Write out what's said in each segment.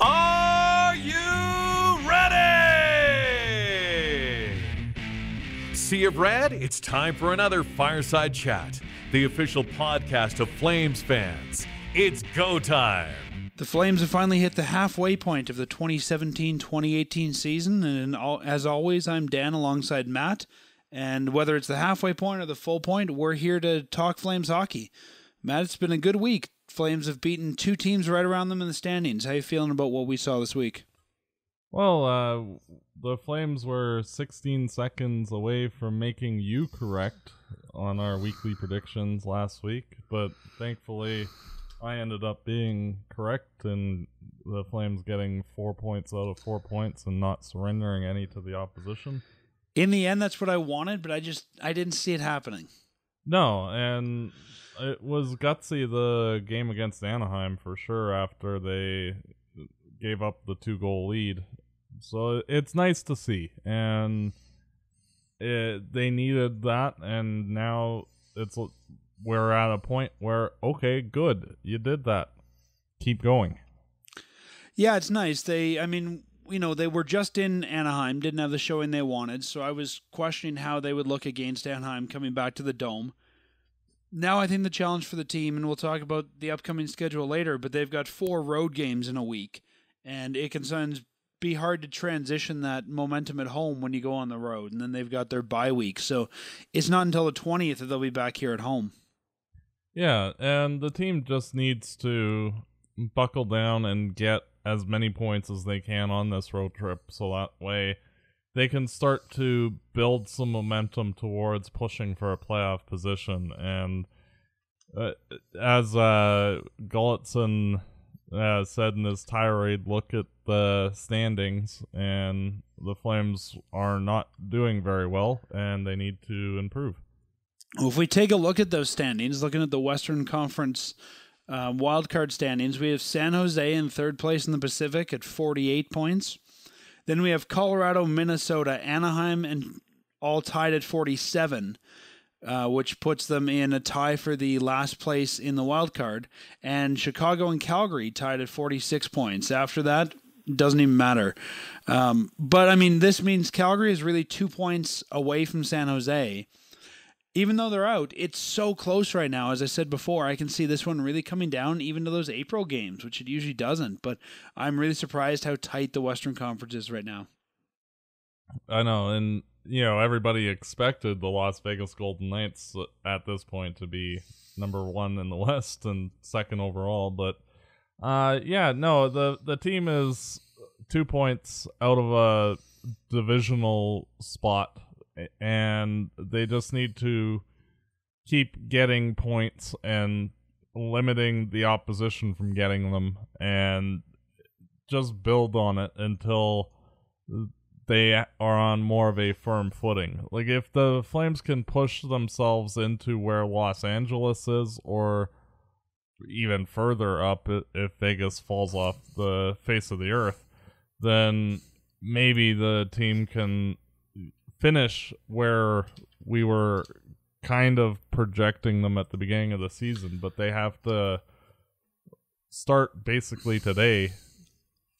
Are you ready? Sea of Red, it's time for another Fireside Chat, the official podcast of Flames fans. It's go time. The Flames have finally hit the halfway point of the 2017 2018 season, and as always, I'm Dan alongside Matt. And whether it's the halfway point or the full point, we're here to talk Flames hockey. Matt, it's been a good week. Flames have beaten two teams right around them in the standings. How you feeling about what we saw this week? Well, uh, the Flames were 16 seconds away from making you correct on our weekly predictions last week, but thankfully I ended up being correct and the Flames getting four points out of four points and not surrendering any to the opposition. In the end, that's what I wanted, but I just I didn't see it happening. No, and it was gutsy the game against Anaheim for sure after they gave up the two goal lead. So it's nice to see, and it, they needed that, and now it's we're at a point where okay, good, you did that. Keep going. Yeah, it's nice. They, I mean, you know, they were just in Anaheim, didn't have the showing they wanted, so I was questioning how they would look against Anaheim coming back to the dome. Now I think the challenge for the team, and we'll talk about the upcoming schedule later, but they've got four road games in a week, and it can sometimes be hard to transition that momentum at home when you go on the road, and then they've got their bye week, so it's not until the twentieth that they'll be back here at home. Yeah, and the team just needs to buckle down and get as many points as they can on this road trip so that way they can start to build some momentum towards pushing for a playoff position and uh, as uh Gulutzan uh, said in his tirade look at the standings and the Flames are not doing very well and they need to improve well, if we take a look at those standings, looking at the Western Conference uh, wildcard standings, we have San Jose in third place in the Pacific at 48 points. Then we have Colorado, Minnesota, Anaheim, and all tied at 47, uh, which puts them in a tie for the last place in the wild card. And Chicago and Calgary tied at 46 points. After that, doesn't even matter. Um, but I mean, this means Calgary is really two points away from San Jose even though they're out, it's so close right now. As I said before, I can see this one really coming down even to those April games, which it usually doesn't. But I'm really surprised how tight the Western Conference is right now. I know, and you know everybody expected the Las Vegas Golden Knights at this point to be number one in the West and second overall, but uh, yeah, no, the the team is two points out of a divisional spot and they just need to keep getting points and limiting the opposition from getting them and just build on it until they are on more of a firm footing. Like if the Flames can push themselves into where Los Angeles is or even further up if Vegas falls off the face of the earth, then maybe the team can finish where we were kind of projecting them at the beginning of the season, but they have to start basically today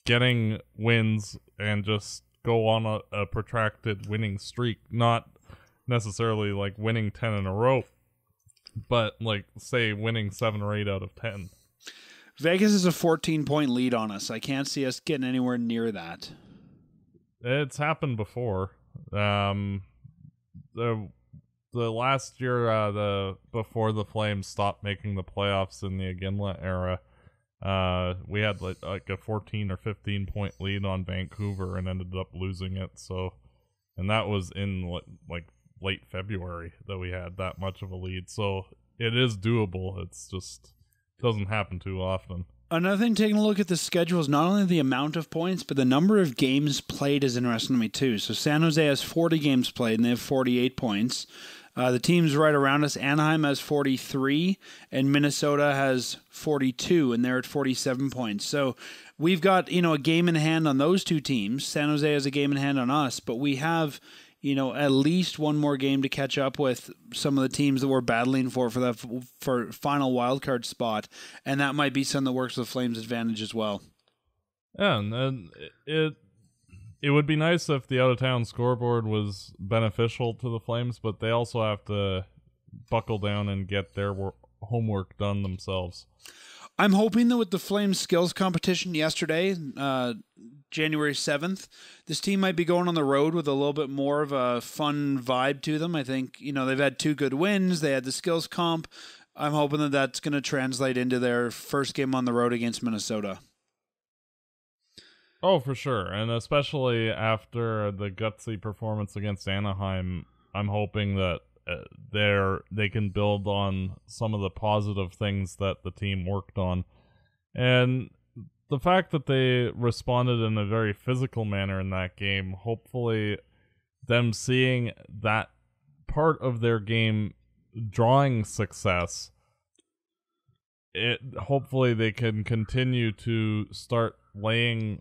getting wins and just go on a, a protracted winning streak, not necessarily like winning 10 in a row, but like say winning 7 or 8 out of 10. Vegas is a 14 point lead on us. I can't see us getting anywhere near that. It's happened before. Um, the the last year, uh, the before the Flames stopped making the playoffs in the Iginla era, uh, we had like, like a 14 or 15 point lead on Vancouver and ended up losing it. So, and that was in like late February that we had that much of a lead. So it is doable. It's just doesn't happen too often. Another thing, taking a look at the schedule is not only the amount of points, but the number of games played is interesting to me too. So San Jose has 40 games played and they have 48 points. Uh, the teams right around us, Anaheim has 43 and Minnesota has 42, and they're at 47 points. So we've got you know a game in hand on those two teams. San Jose has a game in hand on us, but we have you know, at least one more game to catch up with some of the teams that we're battling for for that for final wild card spot, and that might be something that works with Flames' advantage as well. Yeah, and, and it it would be nice if the out of town scoreboard was beneficial to the Flames, but they also have to buckle down and get their wor- homework done themselves. I'm hoping that with the Flames skills competition yesterday, uh, January 7th, this team might be going on the road with a little bit more of a fun vibe to them. I think, you know, they've had two good wins, they had the skills comp. I'm hoping that that's going to translate into their first game on the road against Minnesota. Oh, for sure. And especially after the gutsy performance against Anaheim, I'm hoping that uh, they're they can build on some of the positive things that the team worked on. And the fact that they responded in a very physical manner in that game, hopefully them seeing that part of their game drawing success it hopefully they can continue to start laying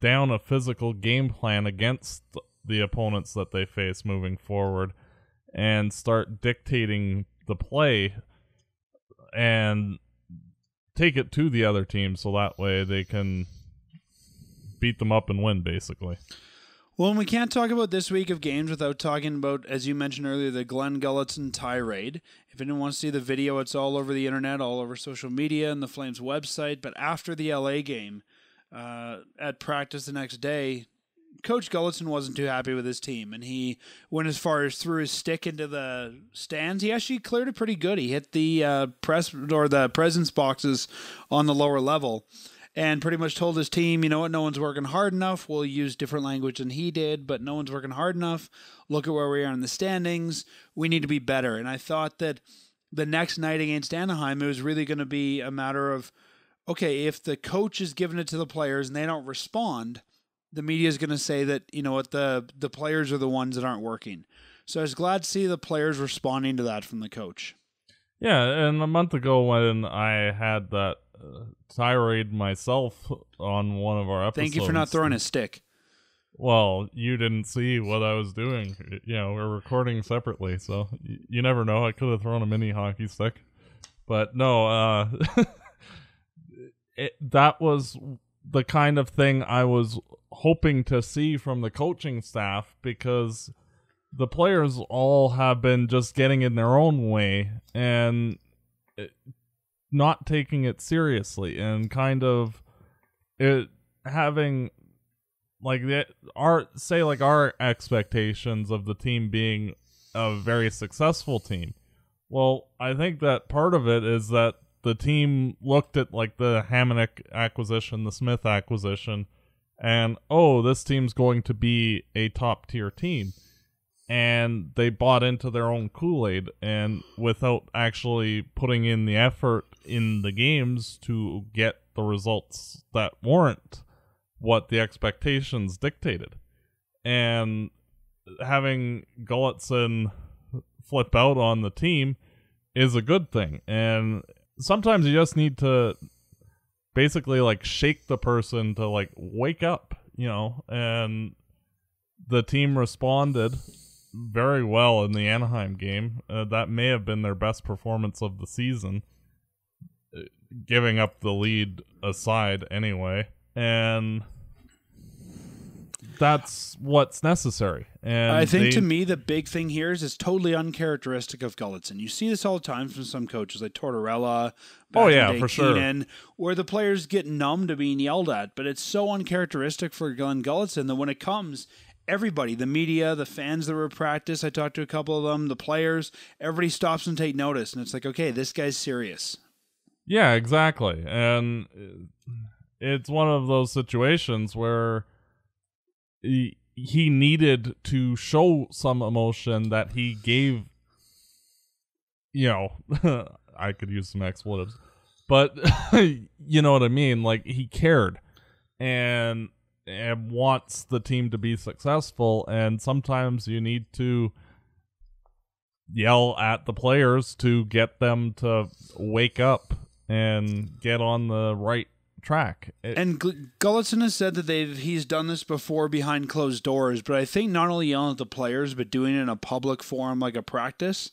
down a physical game plan against the opponents that they face moving forward and start dictating the play. And take it to the other team so that way they can beat them up and win basically. Well, and we can't talk about this week of games without talking about, as you mentioned earlier, the Glenn Gulutzan tirade. If anyone wants to see the video, it's all over the internet, all over social media, and the Flames website. But after the LA game, uh, at practice the next day, Coach Gulutzan wasn't too happy with his team, and he went as far as threw his stick into the stands. He actually cleared it pretty good. He hit the uh, press or the presence boxes on the lower level, and pretty much told his team, you know what, no one's working hard enough. We'll use different language than he did, but no one's working hard enough. Look at where we are in the standings. We need to be better. And I thought that the next night against Anaheim, it was really going to be a matter of okay, if the coach is giving it to the players and they don't respond, the media is going to say that you know what the the players are the ones that aren't working. So I was glad to see the players responding to that from the coach. Yeah, and a month ago when I had that uh, tirade myself on one of our episodes. Thank you for not throwing a stick. Well, you didn't see what I was doing. You know, we're recording separately, so y- you never know. I could have thrown a mini hockey stick, but no. uh it, that was the kind of thing I was hoping to see from the coaching staff because the players all have been just getting in their own way and it, not taking it seriously and kind of it having like the, our say like our expectations of the team being a very successful team. Well, I think that part of it is that the team looked at like the Hamonic acquisition, the Smith acquisition, and oh, this team's going to be a top tier team. And they bought into their own Kool Aid and without actually putting in the effort in the games to get the results that warrant what the expectations dictated. And having Gulutzan flip out on the team is a good thing. And sometimes you just need to basically like shake the person to like wake up, you know, and the team responded very well in the Anaheim game. Uh, that may have been their best performance of the season, uh, giving up the lead aside anyway. And that's what's necessary. And I think they- to me the big thing here is it's totally uncharacteristic of Gulutzan. You see this all the time from some coaches like Tortorella. Oh, back Oh, yeah, for sure. Keenan, where the players get numb to being yelled at. But it's so uncharacteristic for Glenn Gulutzan that when it comes, everybody, the media, the fans that were at practice, I talked to a couple of them, the players, everybody stops and take notice, and it's like, okay, this guy's serious. Yeah, exactly. And it's one of those situations where he, needed to show some emotion that he gave you know, I could use some expletives. But you know what I mean? Like he cared and and wants the team to be successful and sometimes you need to yell at the players to get them to wake up and get on the right track. It- And Gulutzan has said that they've he's done this before behind closed doors, but I think not only yelling at the players, but doing it in a public forum like a practice,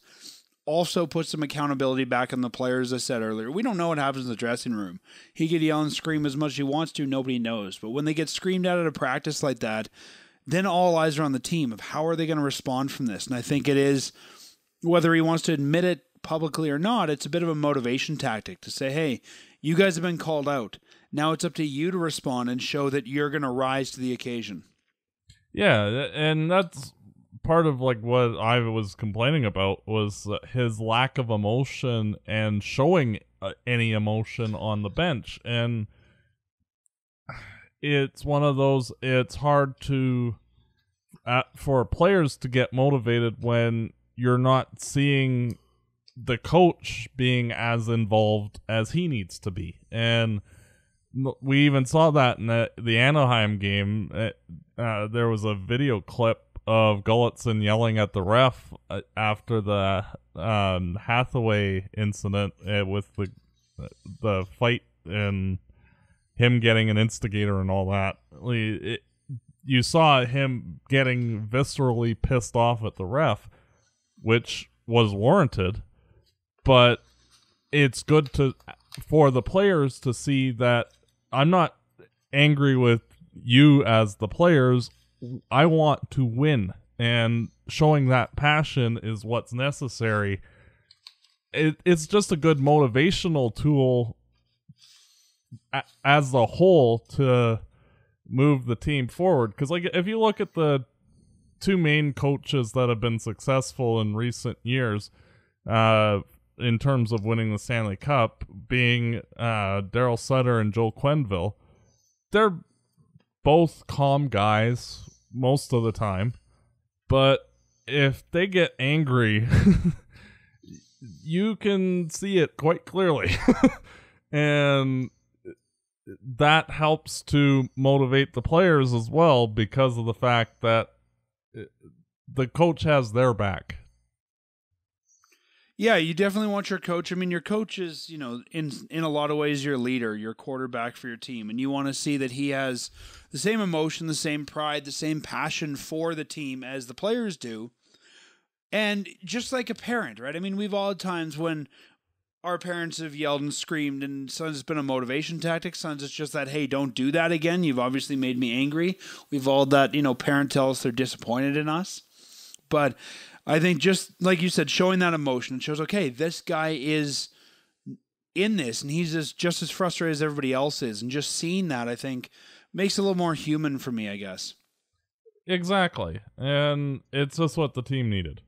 also put some accountability back on the players. I said earlier, we don't know what happens in the dressing room. He could yell and scream as much as he wants to. Nobody knows. But when they get screamed at at a practice like that, then all eyes are on the team of how are they going to respond from this. And I think it is whether he wants to admit it publicly or not, it's a bit of a motivation tactic to say, hey, you guys have been called out. Now it's up to you to respond and show that you're going to rise to the occasion. Yeah, and that's part of like what I was complaining about was his lack of emotion and showing uh, any emotion on the bench and it's one of those it's hard to uh, for players to get motivated when you're not seeing the coach being as involved as he needs to be and we even saw that in the, the Anaheim game. Uh, there was a video clip of Gulutzan yelling at the ref uh, after the um, Hathaway incident uh, with the the fight and him getting an instigator and all that. It, you saw him getting viscerally pissed off at the ref, which was warranted, but it's good to for the players to see that I'm not angry with you as the players. I want to win, and showing that passion is what's necessary. It, it's just a good motivational tool as a whole to move the team forward. Because, like, if you look at the two main coaches that have been successful in recent years, uh, in terms of winning the Stanley Cup, being uh, Darryl Sutter and Joel Quenneville. They're both calm guys most of the time, but if they get angry, you can see it quite clearly. and that helps to motivate the players as well because of the fact that the coach has their back yeah, you definitely want your coach. I mean, your coach is, you know, in in a lot of ways your leader, your quarterback for your team, and you want to see that he has the same emotion, the same pride, the same passion for the team as the players do. And just like a parent, right? I mean, we've all had times when our parents have yelled and screamed, and sometimes it's been a motivation tactic. Sometimes it's just that, hey, don't do that again. You've obviously made me angry. We've all that, you know, parent tells us they're disappointed in us. But I think just like you said, showing that emotion shows okay, this guy is in this and he's just, just as frustrated as everybody else is. And just seeing that, I think, makes it a little more human for me, I guess. Exactly. And it's just what the team needed.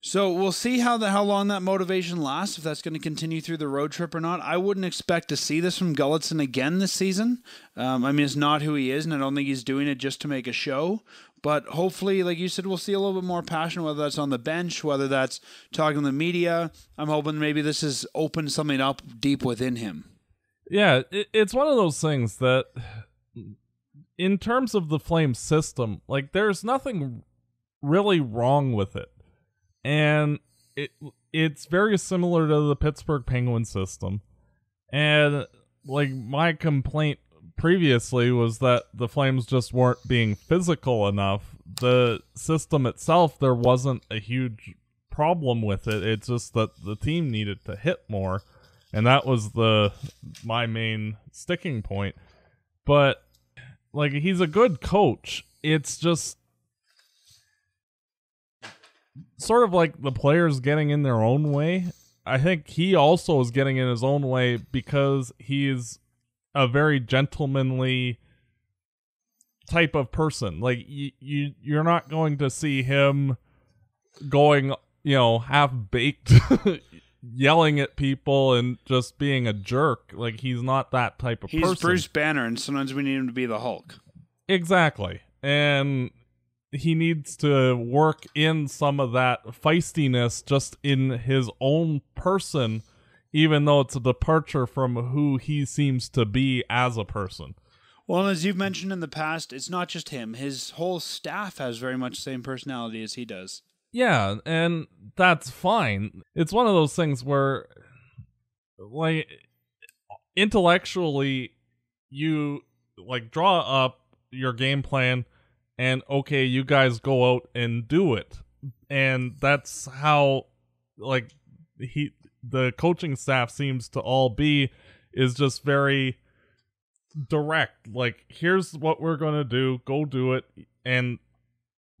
So we'll see how the how long that motivation lasts. If that's going to continue through the road trip or not, I wouldn't expect to see this from Gulutzan again this season. Um, I mean, it's not who he is, and I don't think he's doing it just to make a show. But hopefully, like you said, we'll see a little bit more passion, whether that's on the bench, whether that's talking to the media. I'm hoping maybe this has opened something up deep within him. Yeah, it, it's one of those things that, in terms of the Flame system, like there's nothing really wrong with it, and it it's very similar to the Pittsburgh Penguin system, and like my complaint previously was that the Flames just weren't being physical enough. The system itself, there wasn't a huge problem with it. It's just that the team needed to hit more, and that was the my main sticking point. But like he's a good coach. It's just sort of like the players getting in their own way. I think he also is getting in his own way because he's a very gentlemanly type of person. Like you, you you're not going to see him going, you know, half baked yelling at people and just being a jerk. Like he's not that type of he's person. He's Bruce Banner and sometimes we need him to be the Hulk. Exactly. And he needs to work in some of that feistiness just in his own person even though it's a departure from who he seems to be as a person. Well, as you've mentioned in the past, it's not just him. His whole staff has very much the same personality as he does. Yeah, and that's fine. It's one of those things where, like, intellectually, you, like, draw up your game plan and, okay, you guys go out and do it. and that's how like he the coaching staff seems to all be is just very direct like here's what we're going to do go do it and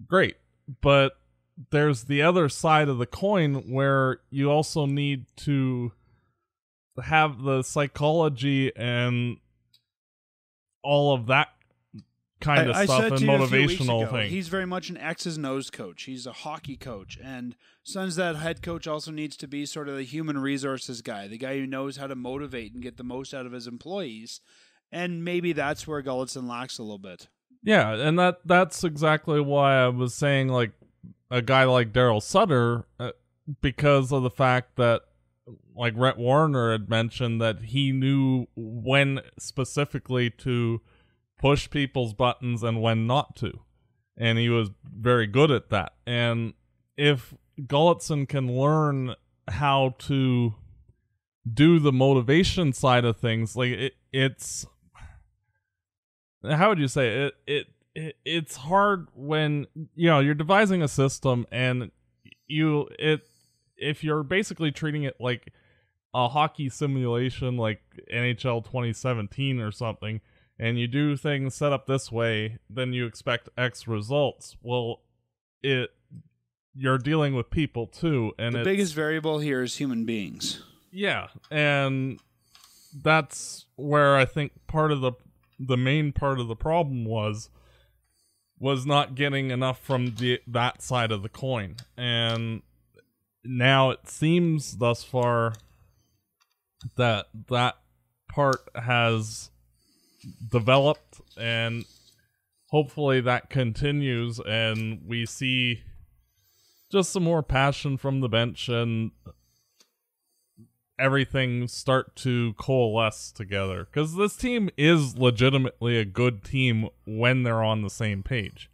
great but there's the other side of the coin where you also need to have the psychology and all of that kind of I, I stuff said and to you a few weeks motivational ago, thing. He's very much an X's nose coach. He's a hockey coach, and Suns that head coach also needs to be sort of the human resources guy, the guy who knows how to motivate and get the most out of his employees. And maybe that's where Gulutzan lacks a little bit. Yeah, and that that's exactly why I was saying like a guy like Darryl Sutter uh, because of the fact that like Rhett Warrener had mentioned that he knew when specifically to push people's buttons and when not to. And he was very good at that. And if Gulutzan can learn how to do the motivation side of things, like it, it's how would you say it, it it it's hard when you know you're devising a system and you it if you're basically treating it like a hockey simulation like NHL 2017 or something and you do things set up this way then you expect x results. Well it you're dealing with people too and The biggest variable here is human beings. yeah, and that's where I think part of the the main part of the problem was was not getting enough from the that side of the coin. And now it seems thus far that that part has developed and hopefully that continues and we see just some more passion from the bench and everything start to coalesce together because this team is legitimately a good team when they're on the same page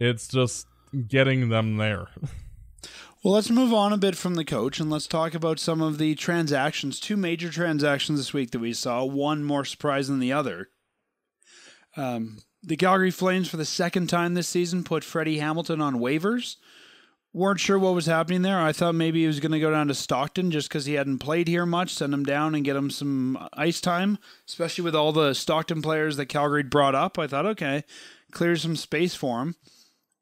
it's just getting them there Well, let's move on a bit from the coach and let's talk about some of the transactions. Two major transactions this week that we saw, one more surprise than the other. Um, the Calgary Flames, for the second time this season, put Freddie Hamilton on waivers. Weren't sure what was happening there. I thought maybe he was going to go down to Stockton just because he hadn't played here much, send him down and get him some ice time, especially with all the Stockton players that Calgary brought up. I thought, okay, clear some space for him.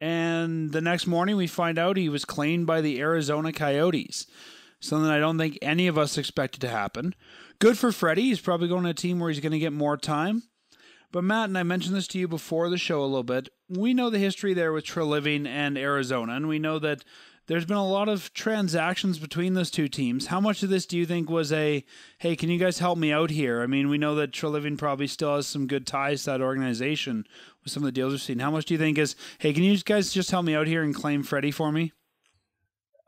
And the next morning, we find out he was claimed by the Arizona Coyotes. Something I don't think any of us expected to happen. Good for Freddie. He's probably going to a team where he's going to get more time. But Matt, and I mentioned this to you before the show a little bit. We know the history there with Treliving and Arizona, and we know that there's been a lot of transactions between those two teams. How much of this do you think was a, hey, can you guys help me out here? I mean, we know that Treliving probably still has some good ties to that organization with some of the deals we've seen. How much do you think is, hey, can you guys just help me out here and claim Freddie for me?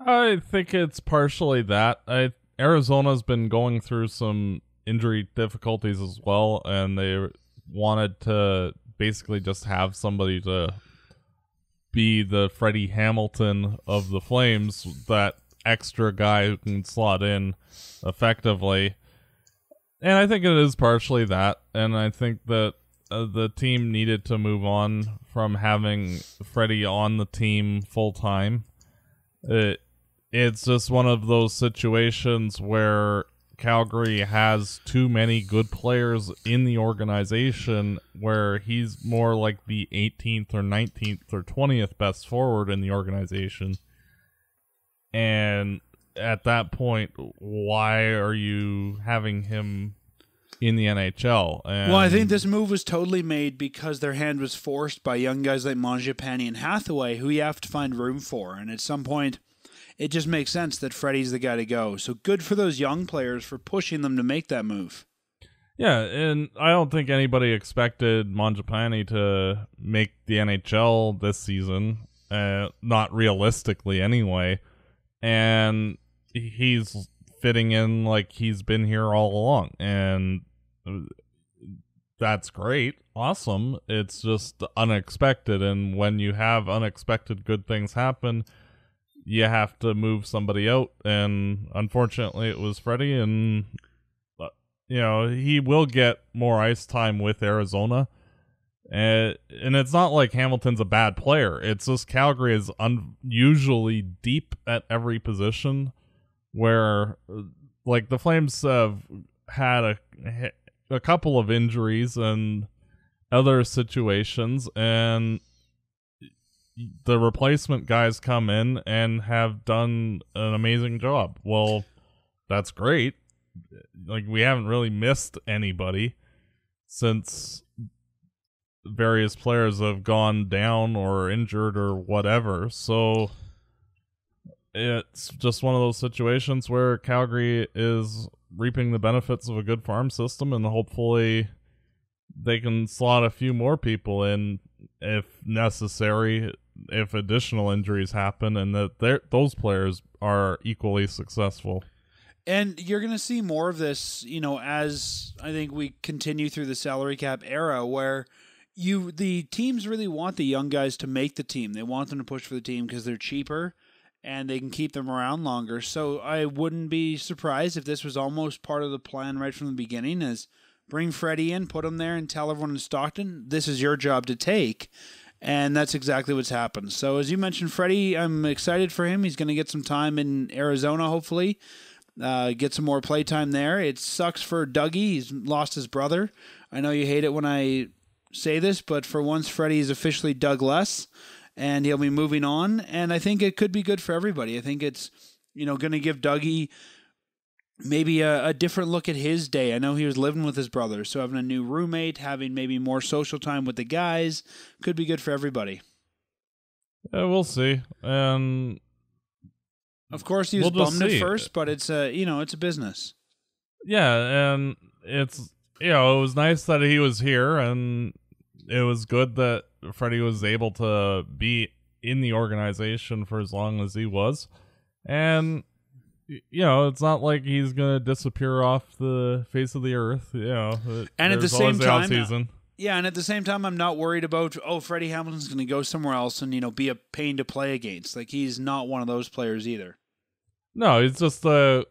i think it's partially that i arizona's been going through some injury difficulties as well and they wanted to basically just have somebody to be the Freddie Hamilton of the Flames, that extra guy who can slot in effectively. And I think it is partially that. And I think that uh, the team needed to move on from having Freddie on the team full time. It, it's just one of those situations where Calgary has too many good players in the organization where he's more like the 18th or 19th or 20th best forward in the organization. And at that point, why are you having him in the NHL? And Well, I think this move was totally made because their hand was forced by young guys like Mangiapane and Hathaway, who you have to find room for. And at some point, it just makes sense that Freddie's the guy to go. So good for those young players for pushing them to make that move. Yeah, and I don't think anybody expected Mangiapane to make the NHL this season. Uh, not realistically, anyway. And he's fitting in like he's been here all along, and that's great, awesome. It's just unexpected, and when you have unexpected good things happen, you have to move somebody out. And unfortunately, it was Freddie, and uh, you know, he will get more ice time with Arizona. And, and it's not like Hamilton's a bad player. It's just Calgary is unusually deep at every position where uh, like the Flames have had a a couple of injuries and other situations and the replacement guys come in and have done an amazing job. Well, that's great. Like we haven't really missed anybody since various players have gone down or injured or whatever. So it's just one of those situations where Calgary is reaping the benefits of a good farm system and hopefully they can slot a few more people in if necessary if additional injuries happen and that those players are equally successful. And you're going to see more of this, you know, as I think we continue through the salary cap era where you the teams really want the young guys to make the team. They want them to push for the team because they're cheaper and they can keep them around longer. So I wouldn't be surprised if this was almost part of the plan right from the beginning is bring Freddie in, put him there and tell everyone in Stockton, this is your job to take. And that's exactly what's happened. So as you mentioned, Freddie, I'm excited for him. He's going to get some time in Arizona, hopefully. Uh, get some more playtime there. It sucks for Dougie. He's lost his brother. I know you hate it when I say this, but for once, Freddie is officially Doug Less, and he'll be moving on. And I think it could be good for everybody. I think it's you know going to give Dougie maybe a, a, different look at his day. I know he was living with his brother, so having a new roommate, having maybe more social time with the guys, could be good for everybody. Yeah, we'll see. And of course, he was we'll bummed at first, but it's a you know it's a business. Yeah, and it's you know it was nice that he was here, and it was good that Freddie was able to be in the organization for as long as he was, and you know it's not like he's gonna disappear off the face of the earth. You know, and at the same time, season. Yeah, and at the same time, I'm not worried about oh Freddie Hamilton's going to go somewhere else and you know be a pain to play against. Like he's not one of those players either. No, he's just a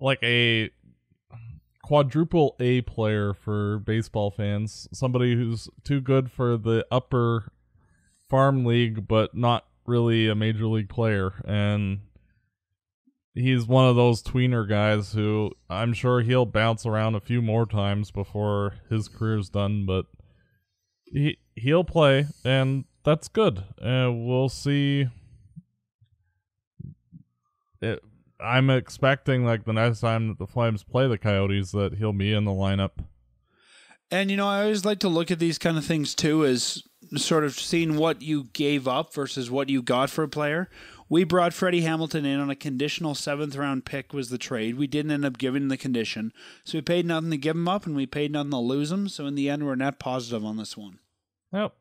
like a quadruple A player for baseball fans. Somebody who's too good for the upper farm league, but not really a major league player. And he's one of those tweener guys who I'm sure he'll bounce around a few more times before his career's done, but he he'll play, and that's good. And we'll see it, I'm expecting like the next time that the Flames play the Coyotes that he'll be in the lineup. And you know, I always like to look at these kind of things too as sort of seeing what you gave up versus what you got for a player. We brought Freddie Hamilton in on a conditional seventh round pick was the trade. We didn't end up giving the condition. So we paid nothing to give him up and we paid nothing to lose him. So in the end we're net positive on this one. Yep.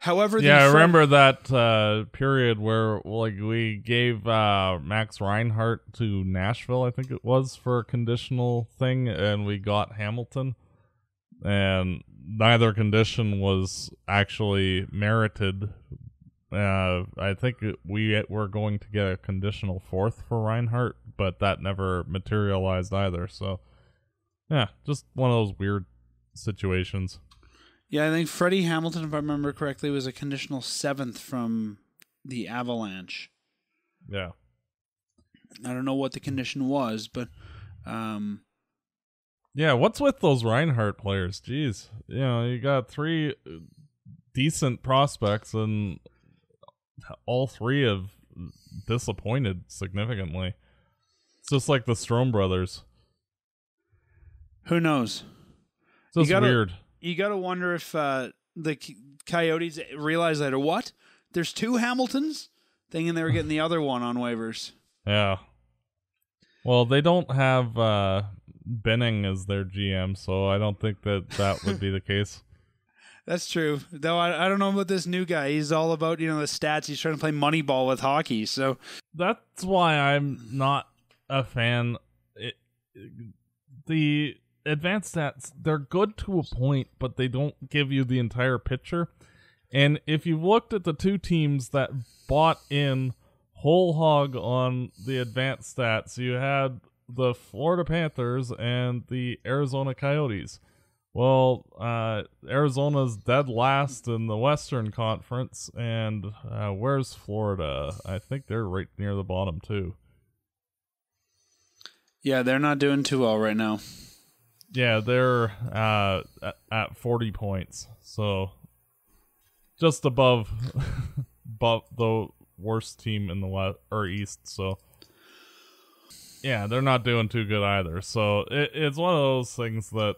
However, yeah, I remember that uh, period where like we gave uh, Max Reinhart to Nashville, I think it was for a conditional thing, and we got Hamilton, and neither condition was actually merited. Uh, I think we were going to get a conditional fourth for Reinhart, but that never materialized either. So, yeah, just one of those weird situations. Yeah, I think Freddie Hamilton, if I remember correctly, was a conditional seventh from the Avalanche. Yeah. I don't know what the condition was, but um Yeah, what's with those Reinhart players? Jeez. You know, you got three decent prospects and all three have disappointed significantly. It's just like the Strom brothers. Who knows? It's just gotta, weird you got to wonder if uh, the Coyotes realize that or what? There's two Hamiltons, thinking they were getting the other one on waivers. Yeah. Well, they don't have uh, Benning as their GM, so I don't think that that would be the case. That's true. Though I, I don't know about this new guy. He's all about, you know, the stats. He's trying to play money ball with hockey. So that's why I'm not a fan. It, the advanced stats they're good to a point, but they don't give you the entire picture. And if you've looked at the two teams that bought in whole hog on the advanced stats, you had the Florida Panthers and the Arizona Coyotes. Well, uh, Arizona's dead last in the Western Conference, and uh, where's Florida? I think they're right near the bottom too. Yeah, they're not doing too well right now. Yeah, they're uh, at, 40 points, so just above, above the worst team in the west or east. So yeah, they're not doing too good either. So it, it's one of those things that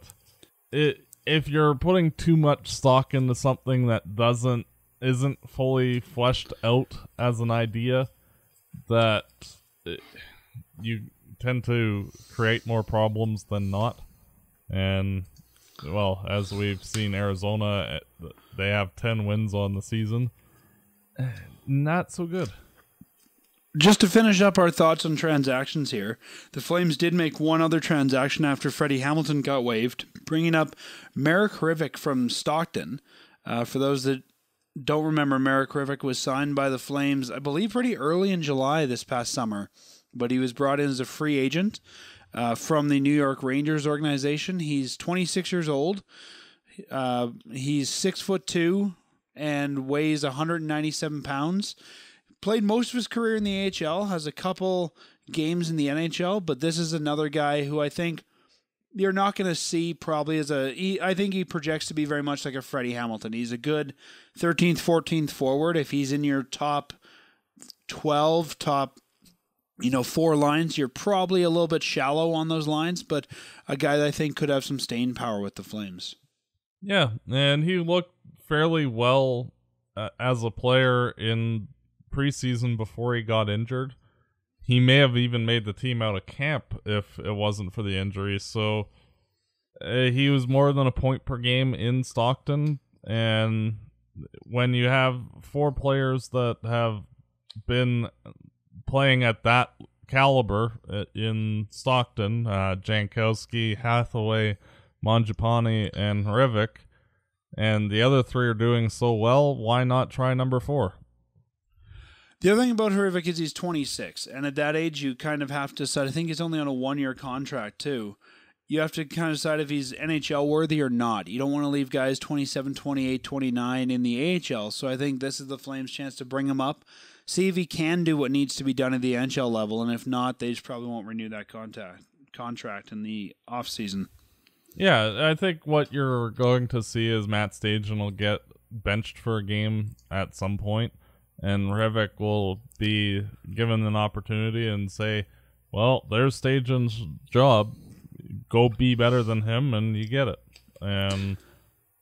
it if you're putting too much stock into something that doesn't isn't fully fleshed out as an idea, that it, you tend to create more problems than not. And well, as we've seen, Arizona eh, they have ten wins on the season. Not so good. Just to finish up our thoughts on transactions here, the Flames did make one other transaction after Freddie Hamilton got waived, bringing up Marek Hrivik from Stockton. Uh, for those that don't remember, Marek Hrivik was signed by the Flames, I believe, pretty early in July this past summer, but he was brought in as a free agent uh, from the New York Rangers organization. He's 26 years old. Uh, he's six foot two and weighs 197 pounds played most of his career in the AHL, has a couple games in the NHL, but this is another guy who I think you're not going to see probably as a. He, I think he projects to be very much like a Freddie Hamilton. He's a good 13th, 14th forward. If he's in your top 12, top you know, four lines, you're probably a little bit shallow on those lines, but a guy that I think could have some staying power with the Flames. Yeah, and he looked fairly well uh, as a player in preseason before he got injured. He may have even made the team out of camp if it wasn't for the injury. So uh, he was more than a point per game in Stockton. And when you have four players that have been playing at that caliber uh, in Stockton, uh, Jankowski, Hathaway, Mangiapane, and Hrivik, and the other three are doing so well, why not try number four? The other thing about Hrivik is he's 26, and at that age, you kind of have to decide. I think he's only on a one year contract, too. You have to kind of decide if he's NHL worthy or not. You don't want to leave guys 27, 28, 29 in the AHL. So I think this is the Flames' chance to bring him up, see if he can do what needs to be done at the NHL level, and if not, they just probably won't renew that contact, contract in the offseason. Yeah, I think what you're going to see is Matt Stajan will get benched for a game at some point and Hrivik will be given an opportunity and say, "Well, there's Stajan's job. Go be better than him, and you get it." And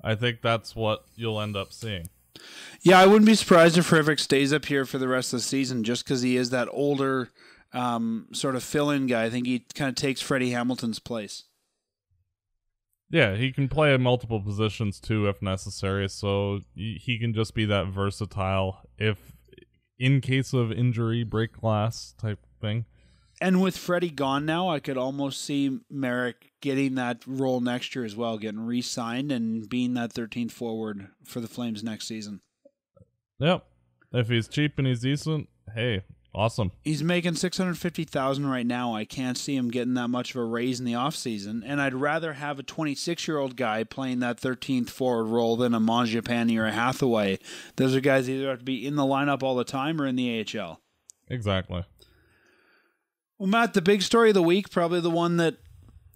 I think that's what you'll end up seeing. Yeah, I wouldn't be surprised if Hrivik stays up here for the rest of the season, just because he is that older um, sort of fill-in guy. I think he kind of takes Freddie Hamilton's place. Yeah, he can play in multiple positions too if necessary. So he can just be that versatile if in case of injury, break glass type thing. And with Freddie gone now, I could almost see Merrick getting that role next year as well, getting re-signed and being that 13th forward for the Flames next season. Yep. If he's cheap and he's decent, hey, Awesome. He's making six hundred fifty thousand right now. I can't see him getting that much of a raise in the offseason. And I'd rather have a twenty six year old guy playing that thirteenth forward role than a Mangiapane or a Hathaway. Those are guys either have to be in the lineup all the time or in the AHL. Exactly. Well, Matt, the big story of the week, probably the one that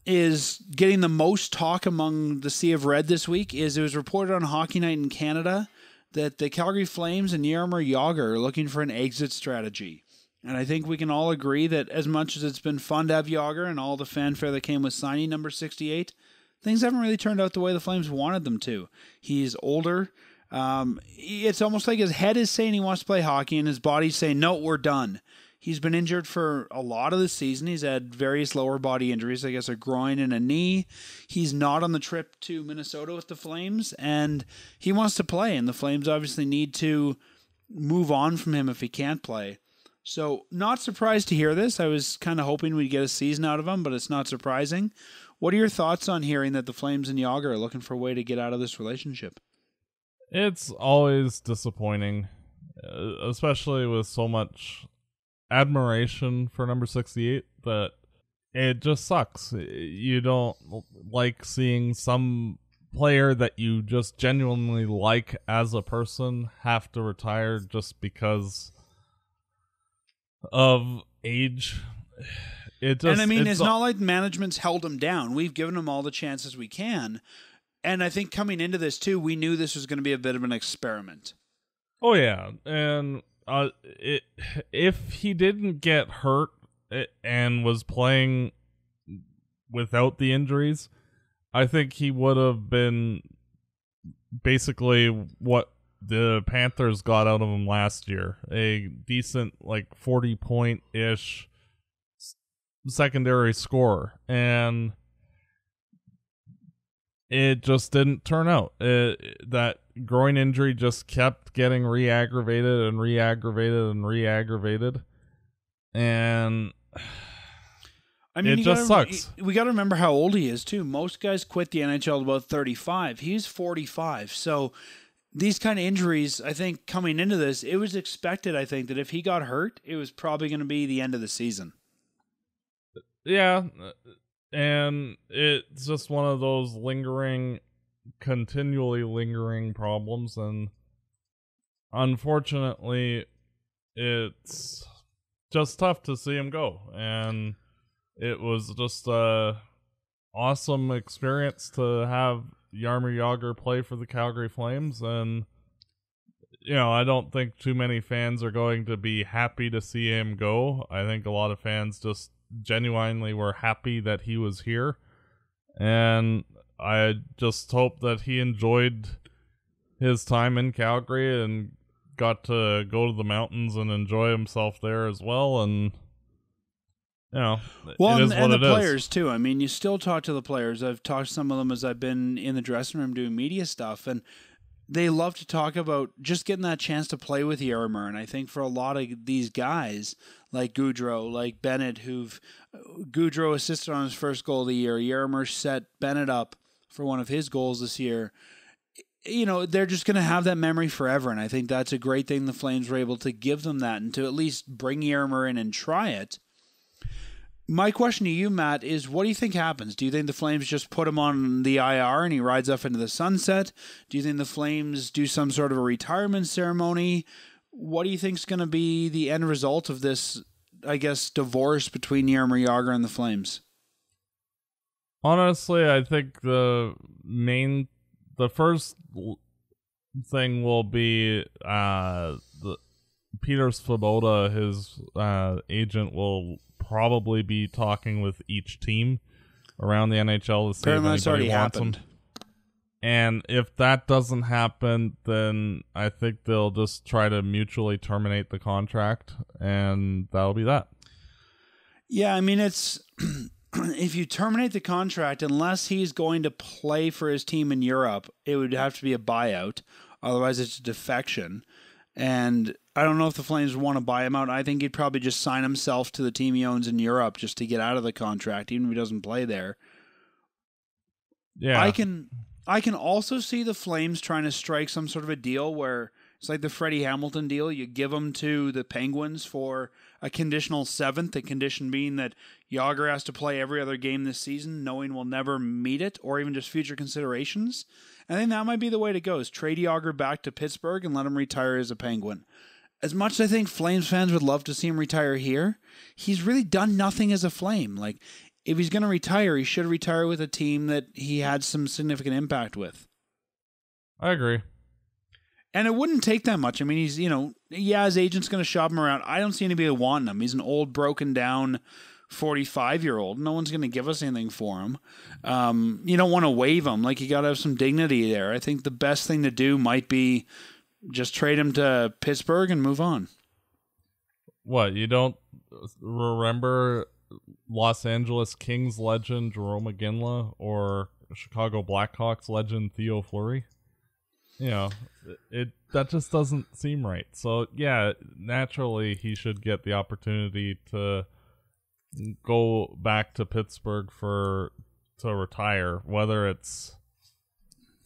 is getting the most talk among the Sea of Red this week, is it was reported on Hockey Night in Canada that the Calgary Flames and Jaromir Jagr are looking for an exit strategy. And I think we can all agree that as much as it's been fun to have Jagr and all the fanfare that came with signing number 68, things haven't really turned out the way the Flames wanted them to. He's older. Um, it's almost like his head is saying he wants to play hockey and his body's saying, no, we're done. He's been injured for a lot of the season. He's had various lower body injuries, I guess a groin and a knee. He's not on the trip to Minnesota with the Flames, and he wants to play. And the Flames obviously need to move on from him if he can't play. So, not surprised to hear this. I was kind of hoping we'd get a season out of him, but it's not surprising. What are your thoughts on hearing that the Flames and Jagr are looking for a way to get out of this relationship? It's always disappointing, uh, especially with so much admiration for number 68 that it just sucks. You don't like seeing some player that you just genuinely like as a person have to retire just because of age. It just, and I mean, it's it's not like management's held him down. We've given him all the chances we can. And I think coming into this too, we knew this was going to be a bit of an experiment. Oh yeah, and uh, it if he didn't get hurt eh, and was playing without the injuries, I think he would have been basically what the Panthers got out of him last year a decent, like 40 point ish secondary scorer. And it just didn't turn out. It, that groin injury just kept getting re aggravated and re aggravated and re aggravated. And I mean, It just gotta- sucks. We got to remember how old he is too. Most guys quit the NHL about thirty-five. He's forty-five. So these kind of injuries, I think, coming into this, it was expected. I think that if he got hurt, it was probably going to be the end of the season. Yeah, uh, and it's just one of those lingering, continually lingering problems, and unfortunately, it's just tough to see him go. And it was just a awesome experience to have Jaromir Jagr play for the Calgary Flames, and you know, I don't think too many fans are going to be happy to see him go. I think a lot of fans just genuinely were happy that he was here. And I just hope that he enjoyed his time in Calgary and got to go to the mountains and enjoy himself there as well. And, you know, Well, and, and the is. players too. I mean, you still talk to the players. I've talked to some of them as I've been in the dressing room doing media stuff, and they love to talk about just getting that chance to play with Jaromir. And I think for a lot of these guys, like Gaudreau, like Bennett, who've Gaudreau assisted on his first goal of the year, Jaromir set Bennett up for one of his goals this year. You know, they're just going to have that memory forever. And I think that's a great thing the Flames were able to give them that and to at least bring Jaromir in and try it. My question to you, Matt, is what do you think happens? Do you think the Flames just put him on the IR and he rides off into the sunset? Do you think the Flames do some sort of a retirement ceremony? What do you think is going to be the end result of this, I guess, divorce between Jaromir Jagr and the Flames? Honestly, I think the main, the first thing will be uh, the Peter Svoboda, his uh, agent, will probably be talking with each team around the NHL to see Apparently, if anybody already wants happened. him. And if that doesn't happen, then I think they'll just try to mutually terminate the contract, and that'll be that. Yeah, I mean, it's if you terminate the contract, unless he's going to play for his team in Europe, it would have to be a buyout. Otherwise, it's a defection. And I don't know if the Flames want to buy him out. I think he'd probably just sign himself to the team he owns in Europe just to get out of the contract, even if he doesn't play there. Yeah, I can I can also see the Flames trying to strike some sort of a deal where it's like the Freddie Hamilton deal. You give them to the Penguins for a conditional seventh. The condition being that Jagr has to play every other game this season, knowing we'll never meet it, or even just future considerations. I think that might be the way to go: is trade Jagr back to Pittsburgh and let him retire as a Penguin. As much as I think Flames fans would love to see him retire here, he's really done nothing as a Flame. Like if he's going to retire, he should retire with a team that he had some significant impact with. I agree. And it wouldn't take that much. I mean, he's, you know, yeah, his agent's going to shop him around. I don't see anybody wanting him. He's an old, broken down 45 year old. No one's going to give us anything for him. Um, you don't want to waive him. Like, you got to have some dignity there. I think the best thing to do might be just trade him to Pittsburgh and move on. What you don't remember Los Angeles Kings legend Jarome Iginla or Chicago Blackhawks legend Theo Fleury? You know, it that just doesn't seem right. So yeah, naturally he should get the opportunity to go back to Pittsburgh for to retire, whether it's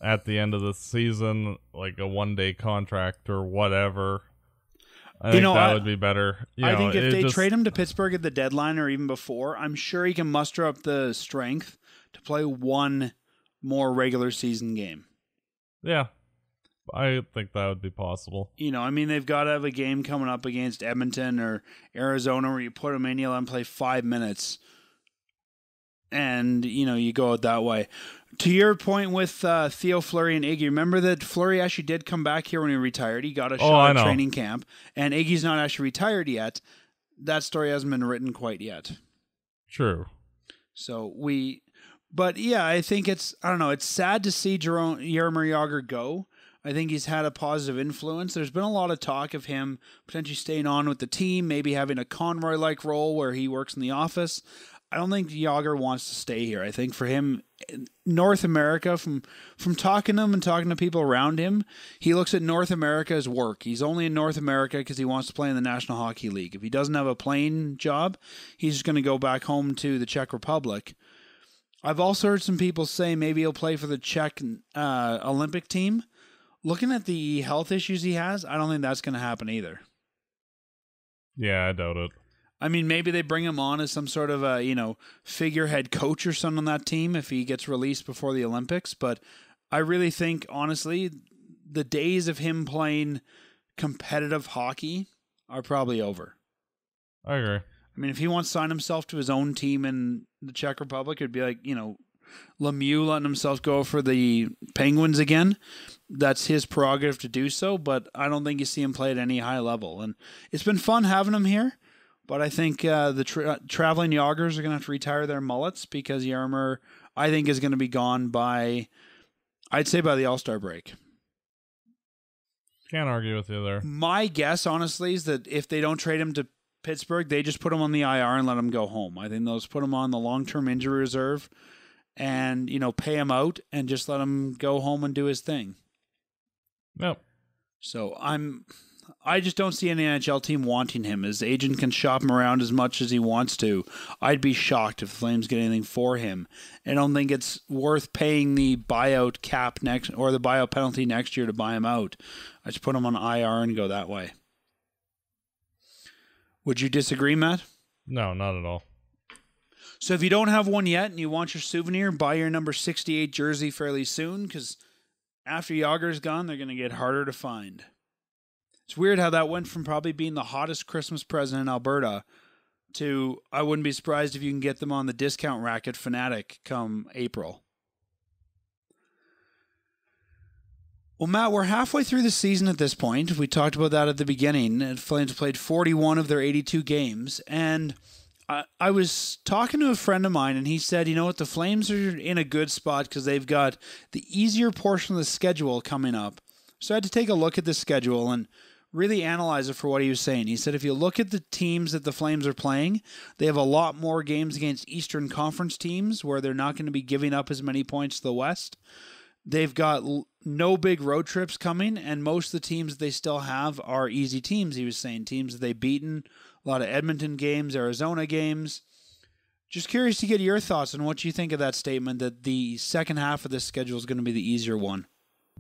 at the end of the season, like a one day contract or whatever. I think know, that I- would be better. You I know, think if they just- trade him to Pittsburgh at the deadline or even before, I'm sure he can muster up the strength to play one more regular season game. Yeah, I think that would be possible. You know, I mean, they've got to have a game coming up against Edmonton or Arizona where you put him in, you let them play five minutes, and you know you go out that way. To your point with uh, Theo Fleury and Iggy, remember that Fleury actually did come back here when he retired. He got a Oh, shot at know. training camp, and Iggy's not actually retired yet. That story hasn't been written quite yet. True. So we, but yeah, I think it's I don't know. It's sad to see Jerome Jaromir Jagr go. I think he's had a positive influence. There's been a lot of talk of him potentially staying on with the team, maybe having a Conroy like role where he works in the office. I don't think Jagr wants to stay here. I think for him, North America, from from talking to him and talking to people around him, he looks at North America as work. He's only in North America because he wants to play in the National Hockey League. If he doesn't have a playing job, he's just going to go back home to the Czech Republic. I've also heard some people say maybe he'll play for the Czech uh, Olympic team. Looking at the health issues he has, I don't think that's going to happen either. Yeah, I doubt it. I mean, maybe they bring him on as some sort of a you know figurehead coach or something on that team if he gets released before the Olympics. But I really think, honestly, the days of him playing competitive hockey are probably over. I agree. I mean, if he wants to sign himself to his own team in the Czech Republic, it'd be like you know Lemieux letting himself go for the Penguins again. That's his prerogative to do so, but I don't think you see him play at any high level. And it's been fun having him here. But I think uh, the tra- traveling Jagrs are going to have to retire their mullets because Jaromir, I think, is going to be gone by, I'd say, by the All Star break. Can't argue with you there. My guess, honestly, is that if they don't trade him to Pittsburgh, they just put him on the IR and let him go home. I think they'll just put him on the long term injury reserve and, you know, pay him out and just let him go home and do his thing. Yep. So I'm I just don't see any NHL team wanting him. His agent can shop him around as much as he wants to. I'd be shocked if the Flames get anything for him. I don't think it's worth paying the buyout cap next or the buyout penalty next year to buy him out. I just put him on IR and go that way. Would you disagree, Matt? No, not at all. So if you don't have one yet and you want your souvenir, buy your number 68 jersey fairly soon because after Jagr's gone, they're going to get harder to find. It's weird how that went from probably being the hottest Christmas present in Alberta to I wouldn't be surprised if you can get them on the discount rack at Fanatic come April. Well, Matt, we're halfway through the season at this point. We talked about that at the beginning. Flames played 41 of their 82 games. And I, I was talking to a friend of mine, and he said, you know what, the Flames are in a good spot because they've got the easier portion of the schedule coming up. So I had to take a look at the schedule and really analyze it for what he was saying. He said, if you look at the teams that the Flames are playing, they have a lot more games against Eastern Conference teams where they're not going to be giving up as many points to the West. They've got no big road trips coming, and most of the teams they still have are easy teams. He was saying teams that they've beaten, a lot of Edmonton games, Arizona games. Just curious to get your thoughts on what you think of that statement that the second half of this schedule is going to be the easier one.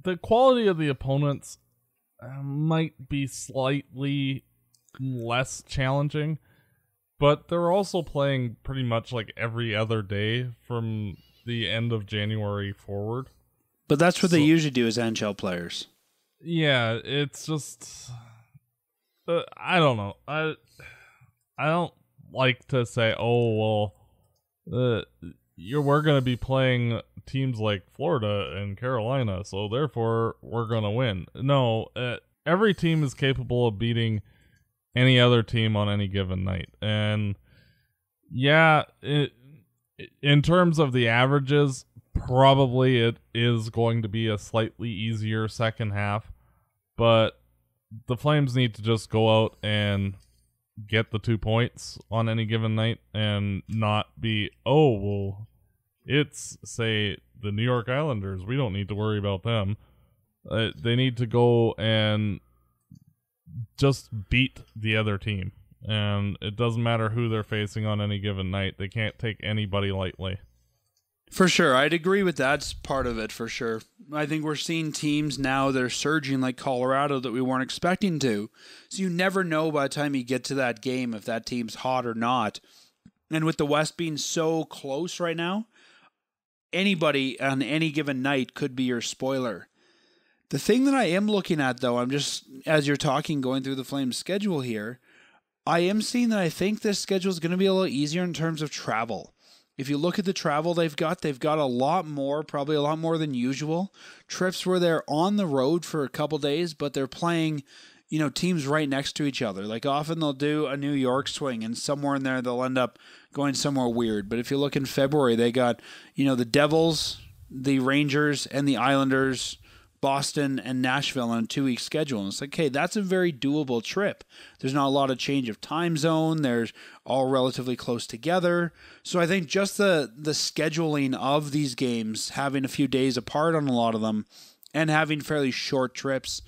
The quality of the opponents might be slightly less challenging, but they're also playing pretty much like every other day from the end of January forward. But that's what they usually do as NHL players. Yeah, it's just uh, I don't know. I I don't like to say, "Oh, well, uh, you're we're going to be playing teams like Florida and Carolina, so therefore we're going to win." No, uh, every team is capable of beating any other team on any given night. And yeah, it, in terms of the averages, probably it is going to be a slightly easier second half, but the Flames need to just go out and get the two points on any given night and not be, oh, well, it's, say, the New York Islanders. We don't need to worry about them. Uh, they need to go and just beat the other team. And it doesn't matter who they're facing on any given night. They can't take anybody lightly. For sure. I'd agree with that's part of it for sure. I think we're seeing teams now that are surging like Colorado that we weren't expecting to. So you never know by the time you get to that game if that team's hot or not. And with the West being so close right now, anybody on any given night could be your spoiler. The thing that I am looking at, though, I'm just, as you're talking, going through the Flames schedule here, I am seeing that I think this schedule is going to be a little easier in terms of travel. If you look at the travel they've got, they've got a lot more, probably a lot more than usual. Trips where they're on the road for a couple days, but they're playing, you know, teams right next to each other. Like often they'll do a New York swing, and somewhere in there they'll end up going somewhere weird. But if you look in February, they got, you know, the Devils, the Rangers, and the Islanders Boston and Nashville on a two week schedule. And it's like, hey, that's a very doable trip. There's not a lot of change of time zone. There's all relatively close together. So I think just the the scheduling of these games, having a few days apart on a lot of them, and having fairly short trips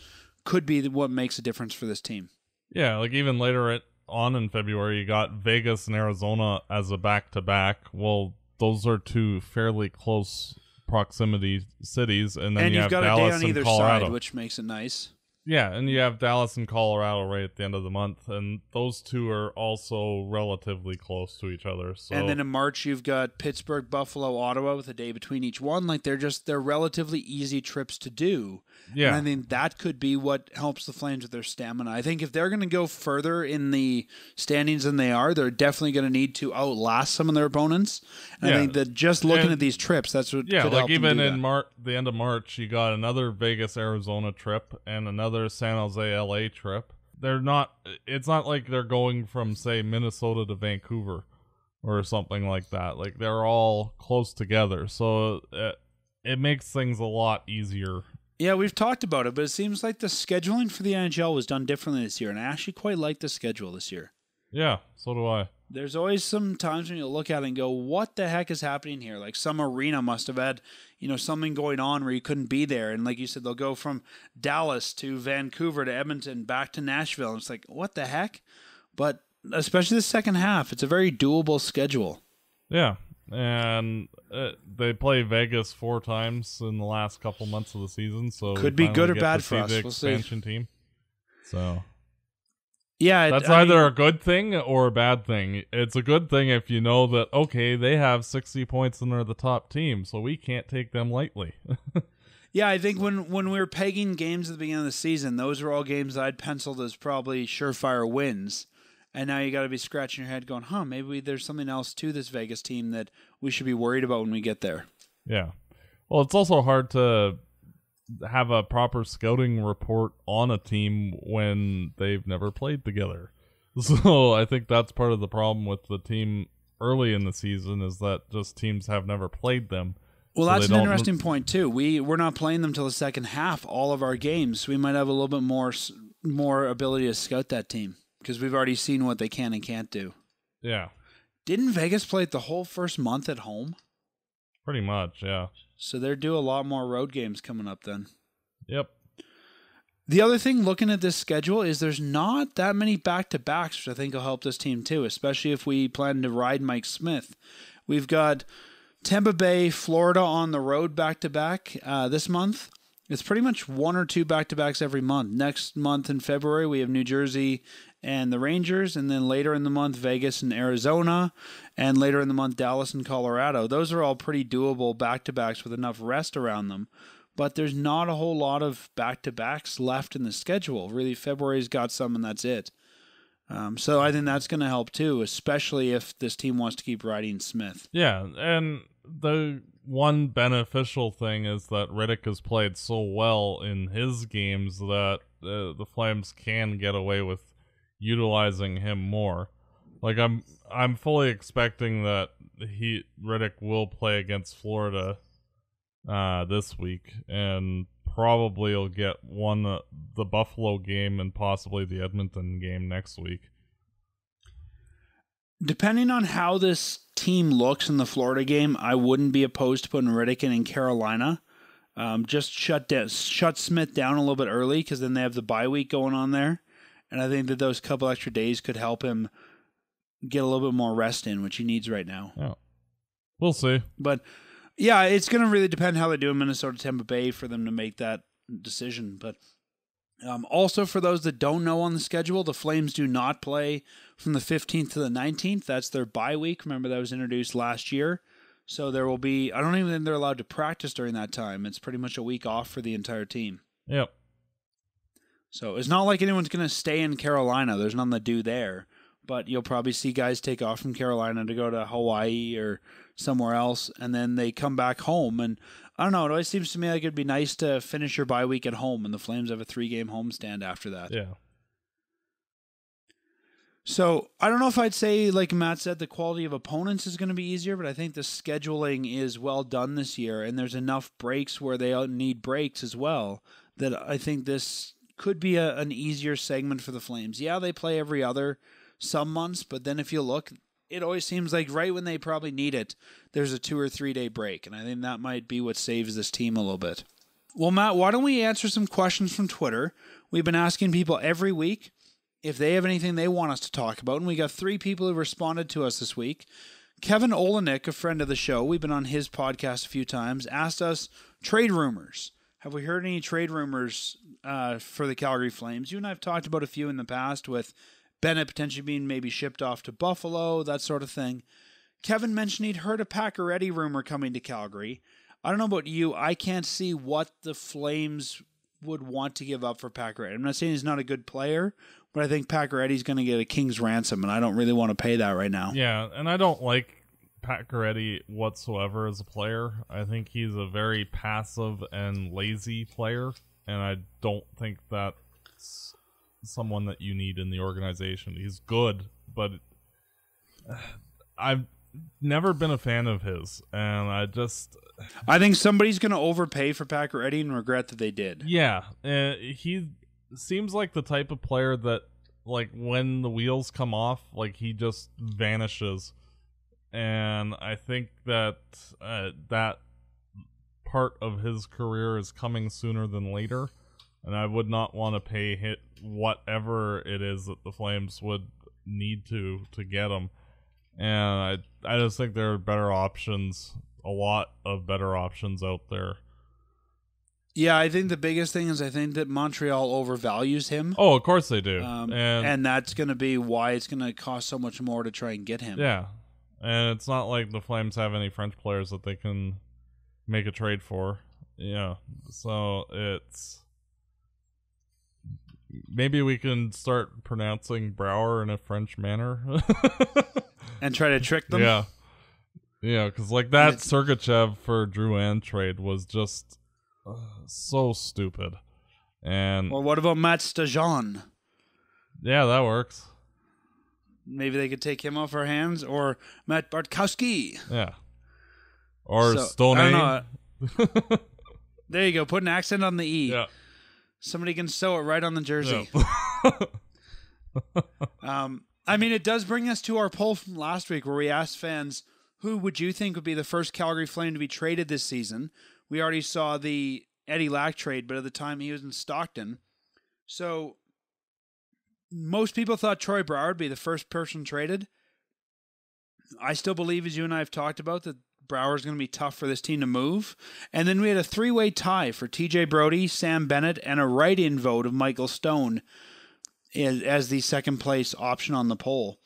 could be what makes a difference for this team. Yeah, like even later on in February, you got Vegas and Arizona as a back to back. Well, those are two fairly close proximity cities, and then and you have have got Dallas a day on either Colorado. side, which makes it nice. Yeah, and you have Dallas and Colorado right at the end of the month, and those two are also relatively close to each other. So And then in March you've got Pittsburgh, Buffalo, Ottawa with a day between each one. Like they're just they're relatively easy trips to do. yeah, And I think that could be what helps the Flames with their stamina. I think if they're going to go further in the standings than they are, they're definitely going to need to outlast some of their opponents. And I think that just looking And- at these trips, that's what yeah, could like even in March, the end of March, you got another Vegas Arizona trip and another San Jose LA trip. They're not. It's not like they're going from say Minnesota to Vancouver or something like that. Like they're all close together, so it, it makes things a lot easier. Yeah, we've talked about it, but it seems like the scheduling for the NHL was done differently this year, and I actually quite like the schedule this year. Yeah, so do I. There's always some times when you look at it and go, "What the heck is happening here?" Like some arena must have had, you know, something going on where you couldn't be there. And like you said, they'll go from Dallas to Vancouver to Edmonton back to Nashville. And it's like, what the heck? But especially the second half, it's a very doable schedule. Yeah, and uh, they play Vegas four times in the last couple months of the season, so Could be good or bad for us. The We'll see. expansion team. So Yeah, that's I either mean, a good thing or a bad thing. It's a good thing if you know that okay, they have sixty points and they're the top team, so we can't take them lightly. yeah. I think when when we were pegging games at the beginning of the season, those were all games I'd penciled as probably surefire wins. And now you got to be scratching your head, going, "Huh? Maybe there's something else to this Vegas team that we should be worried about when we get there." yeah. Well, it's also hard to have a proper scouting report on a team when they've never played together. So I think that's part of the problem with the team early in the season is that just teams have never played them. Well, So that's an interesting point too. We we're not playing them till the second half. All of our games, we might have a little bit more more ability to scout that team because we've already seen what they can and can't do. Yeah, Didn't Vegas play it the whole first month at home? Pretty much. Yeah. So they're due a lot more road games coming up then. Yep. The other thing looking at this schedule is there's not that many back to backs, which I think will help this team too, especially if we plan to ride Mike Smith. We've got Tampa Bay, Florida on the road back to back this month. It's pretty much one or two back to backs every month. Next month in February, we have New Jersey and the Rangers, and then later in the month, Vegas and Arizona, and later in the month, Dallas and Colorado. Those are all pretty doable back to backs with enough rest around them but there's not a whole lot of back to backs left in the schedule. Really, February's got some, and that's it. Um, so I think that's going to help too, especially if this team wants to keep riding Smith. Yeah, and the one beneficial thing is that Rittich has played so well in his games that uh, the Flames can get away with utilizing him more. Like I'm, I'm fully expecting that he Rittich will play against Florida uh, this week, and probably he'll get one uh, the Buffalo game and possibly the Edmonton game next week. Depending on how this team looks in the Florida game, I wouldn't be opposed to putting Rittich in in Carolina. Um, just shut down, shut Smith down a little bit early because then they have the bye week going on there, and I think that those couple extra days could help him get a little bit more rest in, which he needs right now. Yeah, we'll see. But yeah, it's going to really depend how they do in Minnesota Tampa Bay for them to make that decision. But um, also, for those that don't know on the schedule, the Flames do not play from the 15th to the 19th. That's their bye week. Remember, that was introduced last year. So there will be. I don't even think they're allowed to practice during that time. It's pretty much a week off for the entire team. Yep. So it's not like anyone's going to stay in Carolina. There's nothing to do there. But you'll probably see guys take off from Carolina to go to Hawaii or somewhere else, and then they come back home. And I don't know. It always seems to me like it'd be nice to finish your bye week at home, and the Flames have a three game homestand after that. Yeah. So I don't know if I'd say, like Matt said, the quality of opponents is going to be easier, but I think the scheduling is well done this year, and there's enough breaks where they need breaks as well that I think this could be a, an easier segment for the Flames. Yeah, they play every other some months, but then if you look, it always seems like right when they probably need it, there's a two or three day break, and I think that might be what saves this team a little bit. Well, Matt, why don't we answer some questions from Twitter? We've been asking people every week if they have anything they want us to talk about. And we got three people who responded to us this week. Kevin Olenek, a friend of the show, we've been on his podcast a few times, asked us trade rumors. Have we heard any trade rumors uh, for the Calgary Flames? You and I have talked about a few in the past with Bennett potentially being maybe shipped off to Buffalo, that sort of thing. Kevin mentioned he'd heard a Pacioretty rumor coming to Calgary. I don't know about you. I can't see what the Flames would want to give up for Pacioretty. I'm not saying he's not a good player, but I think Pacioretty's going to get a king's ransom, and I don't really want to pay that right now. Yeah, and I don't like Pacioretty whatsoever as a player. I think he's a very passive and lazy player, and I don't think that's someone that you need in the organization. He's good, but I've never been a fan of his, and I just I think somebody's going to overpay for Pacioretty and regret that they did. yeah, uh, he seems like the type of player that like when the wheels come off, like he just vanishes, and I think that uh, that part of his career is coming sooner than later, and I would not want to pay hit whatever it is that the Flames would need to to get him, and I I just think there are better options, a lot of better options out there. Yeah, I think the biggest thing is I think that Montreal overvalues him. Oh, of course they do, Um, and, and that's going to be why it's going to cost so much more to try and get him. yeah, and it's not like the Flames have any French players that they can make a trade for. Yeah, so it's maybe we can start pronouncing Brouwer in a French manner. And try to trick them. yeah, yeah, because like that Sergachev for Drouin trade was just uh, so stupid, and Or what about Matt Stajan? yeah, that works. Maybe they could take him off our hands. Or Matt Bartkowski. Yeah, or So, Stone. I don't know. There you go. Put an accent on the E. yeah. Somebody can sew it right on the jersey. yeah. Um, I mean, it does bring us to our poll from last week where we asked fans who would you think would be the first Calgary Flame to be traded this season. We already saw the Eddie Lack trade, but at the time he was in Stockton. So most people thought Troy Brouwer would be the first person traded. I still believe, as you and I have talked about, that Brouwer is going to be tough for this team to move. And then we had a three way tie for TJ Brodie, Sam Bennett, and a write in vote of Michael Stone as, as the second place option on the poll.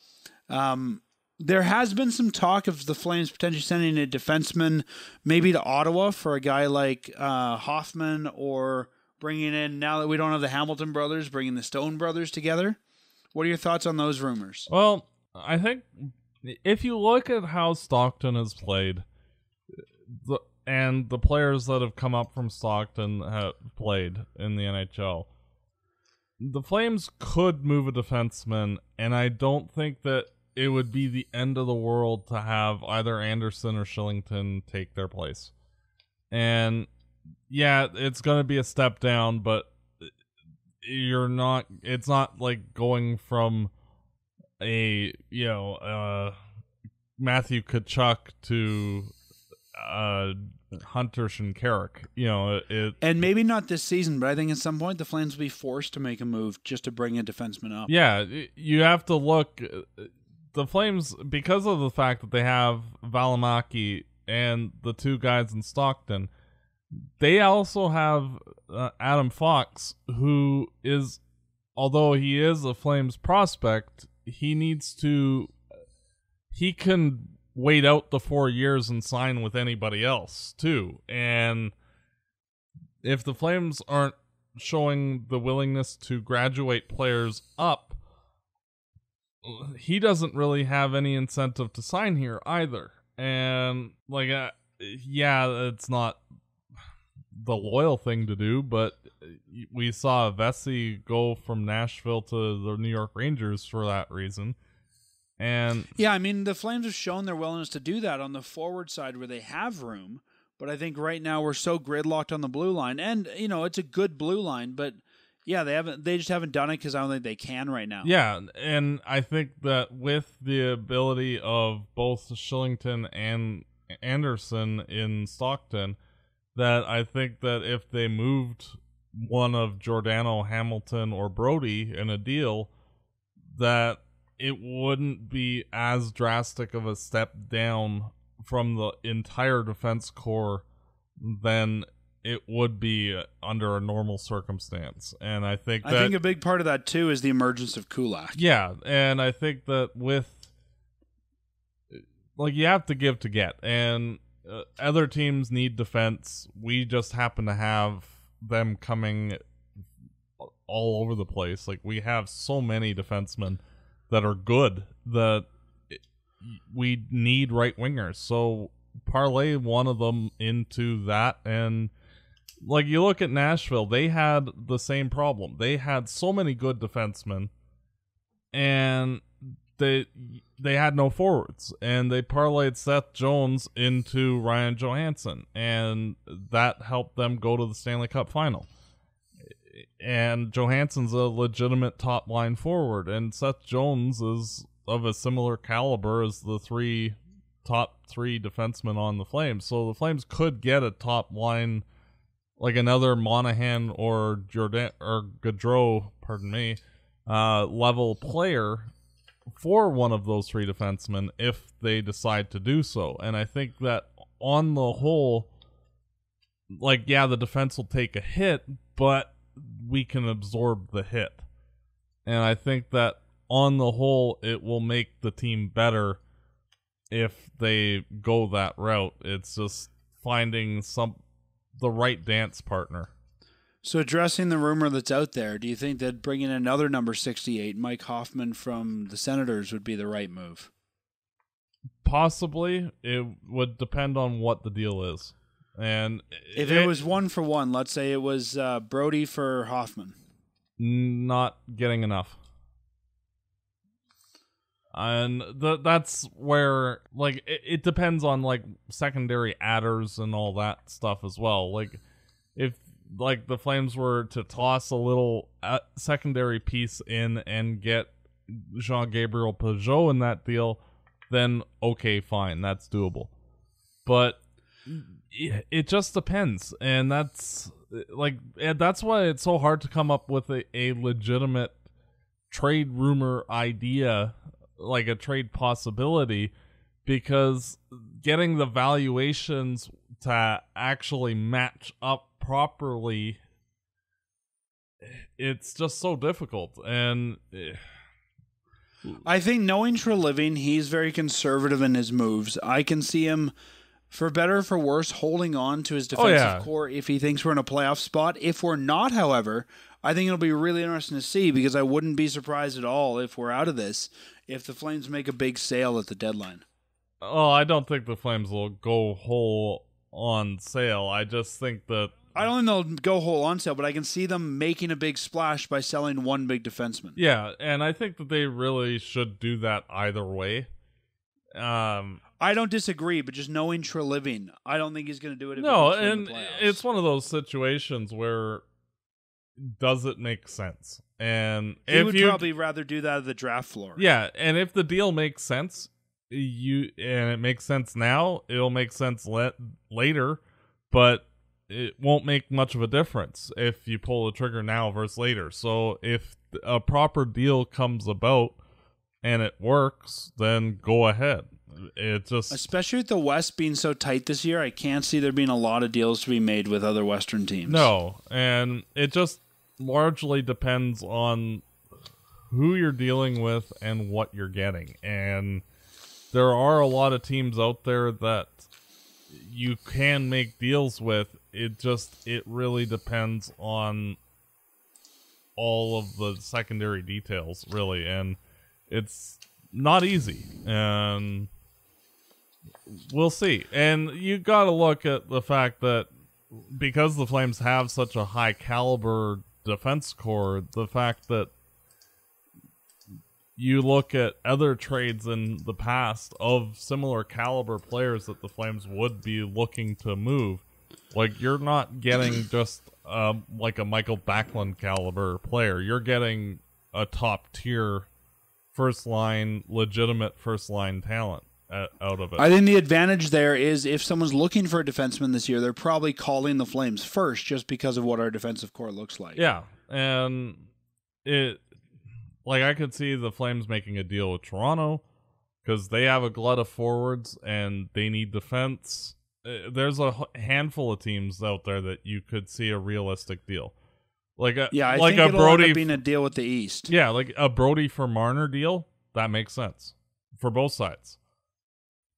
Um, there has been some talk of the Flames potentially sending a defenseman maybe to Ottawa for a guy like uh, Hoffman or bringing in, now that we don't have the Hamilton brothers, bringing the Stone brothers together. What are your thoughts on those rumors? Well, I think if you look at how Stockton has played, the, and the players that have come up from Stockton have played in the NHL, the Flames could move a defenseman, and I don't think that it would be the end of the world to have either Andersson or Kylington take their place. And yeah, it's going to be a step down, but you're not it's not like going from a you know uh Matthew Tkachuk to uh Hunter Shinkaruk. You know, it And maybe not this season, but I think at some point the Flames will be forced to make a move just to bring a defenseman up. yeah, you have to look uh, the Flames because of the fact that they have Valimaki and the two guys in Stockton. They also have uh, Adam Fox who is although he is a Flames prospect, he needs to he can wait out the four years and sign with anybody else too. And if the Flames aren't showing the willingness to graduate players up, he doesn't really have any incentive to sign here either. And like, uh, yeah, it's not the loyal thing to do, but uh, we saw Vesey go from Nashville to the New York Rangers for that reason. And yeah, I mean, the Flames have shown their willingness to do that on the forward side where they have room. But I think right now we're so gridlocked on the blue line, and you know it's a good blue line, but yeah, they haven't. They just haven't done it because I don't think they can right now. Yeah, and I think that with the ability of both Kylington and Andersson in Stockton, that I think that if they moved one of Giordano, Hamilton, or Brodie in a deal, that it wouldn't be as drastic of a step down from the entire defense core than it would be under a normal circumstance. And I think that, I think a big part of that too is the emergence of Kulak. Yeah, and I think that with like you have to give to get, and uh, other teams need defense. We just happen to have them coming all over the place. Like we have so many defensemen that are good that we need right wingers. So parlay one of them into that and like you look at Nashville, they had the same problem. They had so many good defensemen and they they had no forwards and they parlayed Seth Jones into Ryan Johansen, and that helped them go to the Stanley Cup final. And Johansen's a legitimate top line forward and Seth Jones is of a similar caliber as the three top 3 defensemen on the Flames. So the Flames could get a top line like another Monahan or Giordano or Gaudreau, pardon me, uh, level player for one of those three defensemen if they decide to do so. And I think that on the whole, like, yeah, the defense will take a hit, but we can absorb the hit. And I think that on the whole, it will make the team better if they go that route. It's just finding some the right dance partner. So, addressing the rumor that's out there, do you think that bringing another number 68, Mike Hoffman from the Senators, would be the right move? Possibly. It would depend on what the deal is. And if it, it was one for one, let's say it was uh, Brodie for Hoffman. Not getting enough. And the, that's where, like, it, it depends on, like, secondary adders and all that stuff as well. Like, if like the Flames were to toss a little uh, secondary piece in and get Jean Gabriel Pageau in that deal, then okay, fine, that's doable. But it just depends, and that's like that's why it's so hard to come up with a, a legitimate trade rumor idea, like a trade possibility, because getting the valuations to actually match up properly it's just so difficult and eh. I think knowing Treliving, he's very conservative in his moves. I can see him, for better or for worse, holding on to his defensive oh, yeah. core if he thinks we're in a playoff spot. If we're not, however, I think it'll be really interesting to see because I wouldn't be surprised at all if we're out of this if the Flames make a big sale at the deadline. Oh, I don't think the Flames will go whole on sale. I just think that I don't think they'll go whole on sale, but I can see them making a big splash by selling one big defenseman. Yeah, and I think that they really should do that either way. Um, I don't disagree, but just knowing Treliving, I don't think he's going to do it. no, and it's one of those situations where does it make sense? And he would you, probably rather do that at the draft floor. Yeah, and if the deal makes sense, you and it makes sense now, it'll make sense let later, but it won't make much of a difference if you pull the trigger now versus later. So if a proper deal comes about and it works, then go ahead. It just especially with the West being so tight this year, I can't see there being a lot of deals to be made with other Western teams. No, and it just largely depends on who you're dealing with and what you're getting. And there are a lot of teams out there that you can make deals with. It just it really depends on all of the secondary details, really, and it's not easy. And we'll see. And you got to look at the fact that because the Flames have such a high caliber defense core, the fact that you look at other trades in the past of similar caliber players that the Flames would be looking to move. Like you're not getting just um, like a Michael Backlund caliber player. You're getting a top tier first line, legitimate first line talent out of it. I think the advantage there is if someone's looking for a defenseman this year, they're probably calling the Flames first just because of what our defensive core looks like. Yeah, and it like I could see the Flames making a deal with Toronto because they have a glut of forwards and they need defense. Uh, There's a handful of teams out there that you could see a realistic deal, like a Yeah, I like think a Brodie. being a deal with the East. yeah, like a Brodie for Marner deal that makes sense for both sides,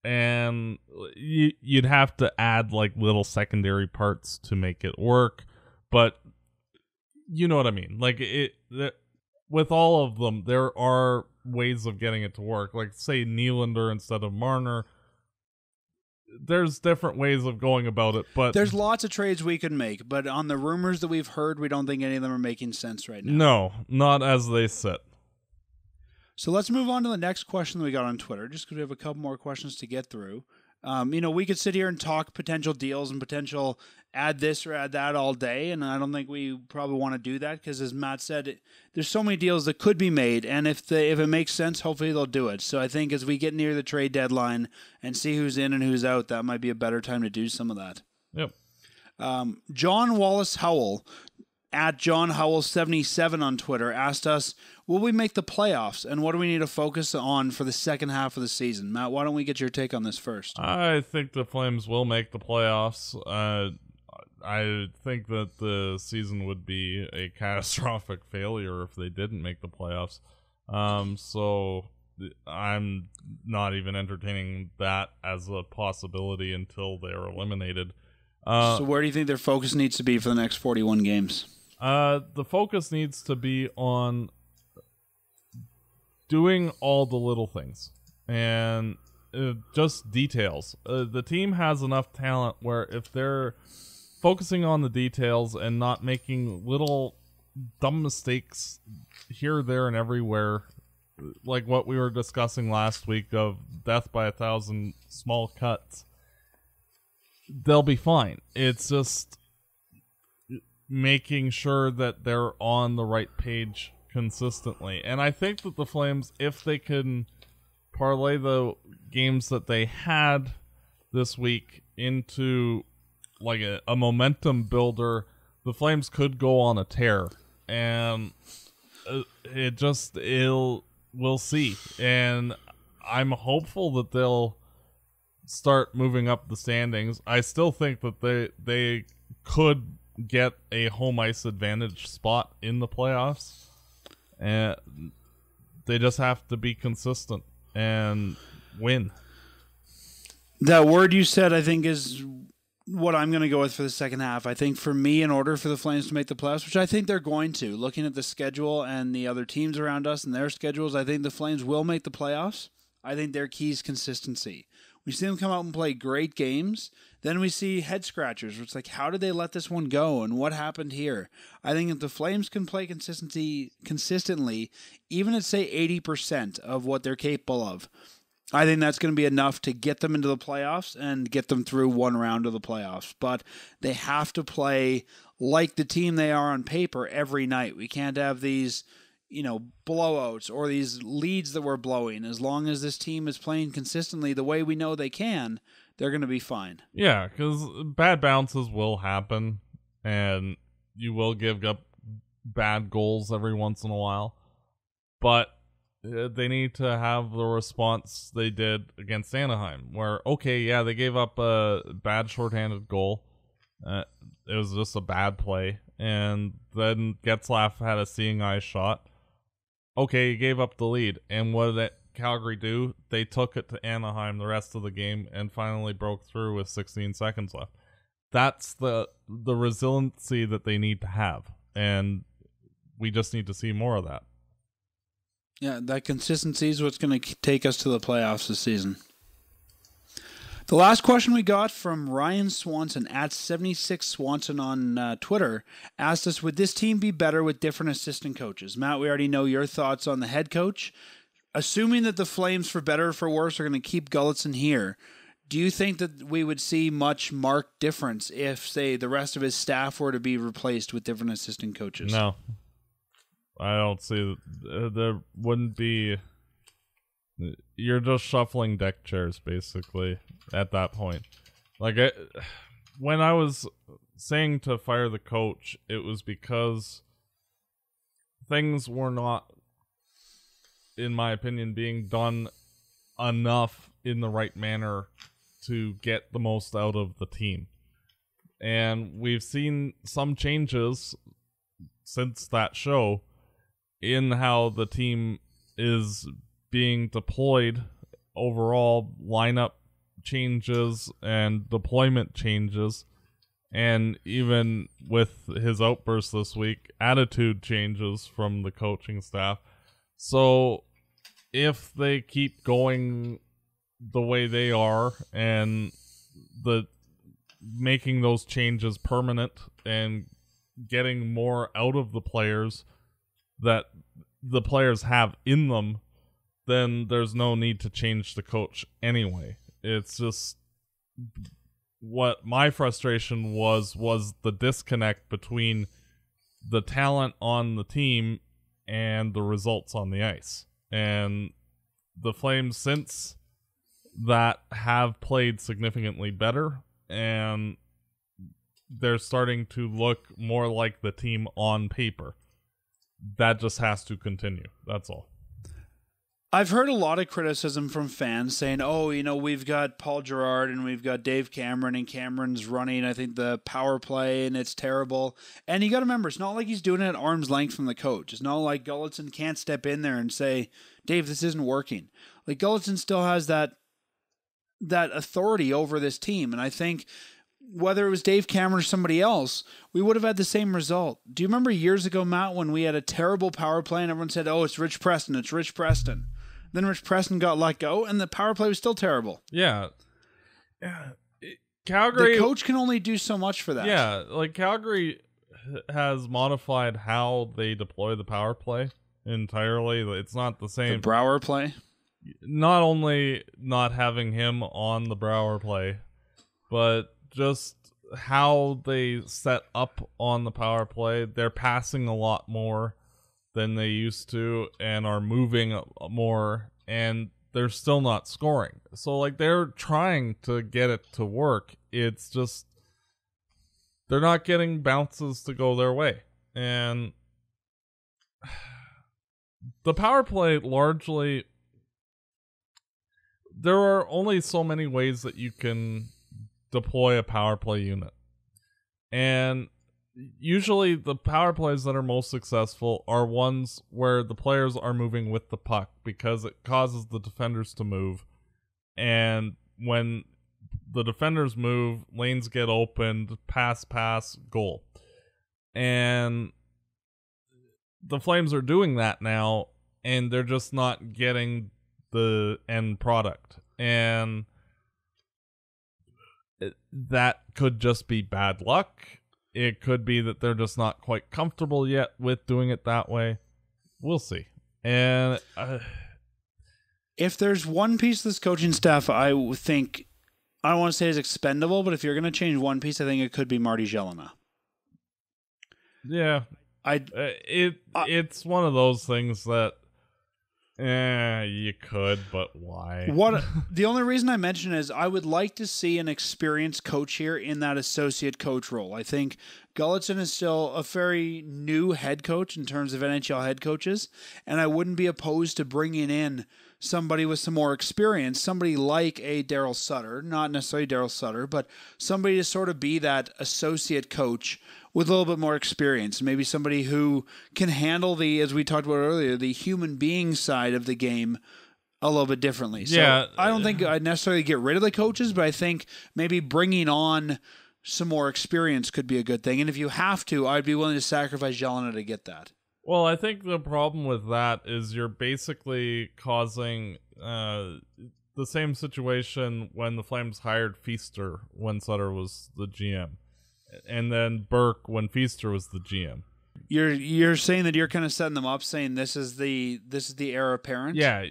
and you, you'd have to add like little secondary parts to make it work, but you know what I mean. Like it, the, with all of them, there are ways of getting it to work. Like say Nylander instead of Marner. There's different ways of going about it, but There's lots of trades we could make, but on the rumors that we've heard, we don't think any of them are making sense right now. no, not as they sit. So let's move on to the next question that we got on Twitter, just because we have a couple more questions to get through. Um, you know, we could sit here and talk potential deals and potential add this or add that all day, and I don't think we probably want to do that because, as Matt said, it, there's so many deals that could be made, and if they, if it makes sense, hopefully they'll do it. So I think as we get near the trade deadline and see who's in and who's out, that might be a better time to do some of that. Yep. Um, John Wallace Howell at John Howell 77 on Twitter asked us, Will we make the playoffs and what do we need to focus on for the second half of the season? Matt, why don't we get your take on this first? I think the Flames will make the playoffs. Uh, I think that the season would be a catastrophic failure if they didn't make the playoffs. Um, so I'm not even entertaining that as a possibility until they're eliminated. Uh, so, where do you think their focus needs to be for the next 41 games? uh, the focus needs to be on doing all the little things and uh, just details. Uh, the team has enough talent where if they're focusing on the details and not making little dumb mistakes here, there, and everywhere, like what we were discussing last week of death by a thousand small cuts, they'll be fine. It's just making sure that they're on the right page consistently. And I think that the Flames, if they can parlay the games that they had this week into like a, a momentum builder, the Flames could go on a tear. And uh, it just it'll we'll see. And I'm hopeful that they'll start moving up the standings. I still think that they they could get a home ice advantage spot in the playoffs. And they just have to be consistent and win. That word you said, I think, is what I'm going to go with for the second half. I think for me, in order for the Flames to make the playoffs, which I think they're going to, looking at the schedule and the other teams around us and their schedules, I think the Flames will make the playoffs. I think their key is consistency. We see them come out and play great games. Then we see head scratchers. It's like, how did they let this one go, and what happened here? I think if the Flames can play consistency consistently, even at say eighty percent of what they're capable of, I think that's going to be enough to get them into the playoffs and get them through one round of the playoffs. But they have to play like the team they are on paper every night. We can't have these, you know, blowouts or these leads that we're blowing. As long as this team is playing consistently the way we know they can, they're going to be fine. Yeah, because bad bounces will happen, and you will give up bad goals every once in a while. But they need to have the response they did against Anaheim, where okay, yeah, they gave up a bad shorthanded goal. Uh, it was just a bad play, and then Getzlaf had a seeing eye shot. Okay, you gave up the lead, and what did Calgary do? They took it to Anaheim the rest of the game and finally broke through with 16 seconds left. That's the the resiliency that they need to have, and we just need to see more of that. Yeah, that consistency is what's going to take us to the playoffs this season. The last question we got from Ryan Swanson at 76 Swanson on uh, Twitter asked us Would this team be better with different assistant coaches? Matt, we already know your thoughts on the head coach. Assuming that the Flames, for better or for worse, are going to keep Gulutzan here, do you think that we would see much marked difference if, say, the rest of his staff were to be replaced with different assistant coaches? No, I don't see. Uh, there wouldn't be. You're just shuffling deck chairs, basically, at that point. Like, I, when I was saying to fire the coach, it was because things were not, in my opinion, being done enough in the right manner to get the most out of the team. And we've seen some changes since that show in how the team is being deployed overall lineup changes and deployment changes. And even with his outburst this week attitude changes from the coaching staff. So if they keep going the way they are and the making those changes permanent and getting more out of the players that the players have in them then there's no need to change the coach anyway. It's just what my frustration was was the disconnect between the talent on the team and the results on the ice. And the Flames since that have played significantly better and they're starting to look more like the team on paper. That just has to continue. That's all. I've heard a lot of criticism from fans saying, "Oh, you know, we've got Paul Jerrard and we've got Dave Cameron, and Cameron's running, I think, the power play, and it's terrible." And you got to remember, it's not like he's doing it at arm's length from the coach. It's not like Gulutzan can't step in there and say, "Dave, this isn't working." Like Gulutzan still has that that authority over this team, and I think whether it was Dave Cameron or somebody else, we would have had the same result. Do you remember years ago, Matt, when we had a terrible power play and everyone said, "Oh, it's Rich Preston, it's Rich Preston." Then Rich Preston got let go, and the power play was still terrible. Yeah, yeah. Calgary The coach can only do so much for that. Yeah, like Calgary has modified how they deploy the power play entirely. It's not the the same. Brouwer play. not only not having him on the Brouwer play, but just how they set up on the power play. They're passing a lot more than they used to and are moving more and they're still not scoring. So like they're trying to get it to work. It's just they're not getting bounces to go their way. And the power play largely there are only so many ways that you can deploy a power play unit. And usually the power plays that are most successful are ones where the players are moving with the puck because it causes the defenders to move. And when the defenders move, lanes get opened, pass, pass, goal. And the Flames are doing that now, and they're just not getting the end product. And that could just be bad luck. It could be that they're just not quite comfortable yet with doing it that way. We'll see. And uh, If there's one piece of this coaching staff, I think I don't want to say is expendable, but if you're going to change one piece, I think it could be Marty Gelinas. yeah, I uh, it Uh, it's one of those things that eh, you could, but why? What the only reason I mention is I would like to see an experienced coach here in that associate coach role. I think Gulutzan is still a very new head coach in terms of NHL head coaches, and I wouldn't be opposed to bringing in somebody with some more experience, somebody like a Darryl Sutter, not necessarily Darryl Sutter, but somebody to sort of be that associate coach with a little bit more experience. Maybe somebody who can handle the, as we talked about earlier, the human being side of the game a little bit differently. So Yeah. I don't think I'd necessarily get rid of the coaches, but I think maybe bringing on some more experience could be a good thing. And if you have to, I'd be willing to sacrifice Gelinas to get that. Well, I think the problem with that is you're basically causing uh, the same situation when the Flames hired Feaster when Sutter was the GM, and then Burke when Feaster was the GM. You're you're saying that you're kind of setting them up, saying this is the this is the heir apparent. Yeah,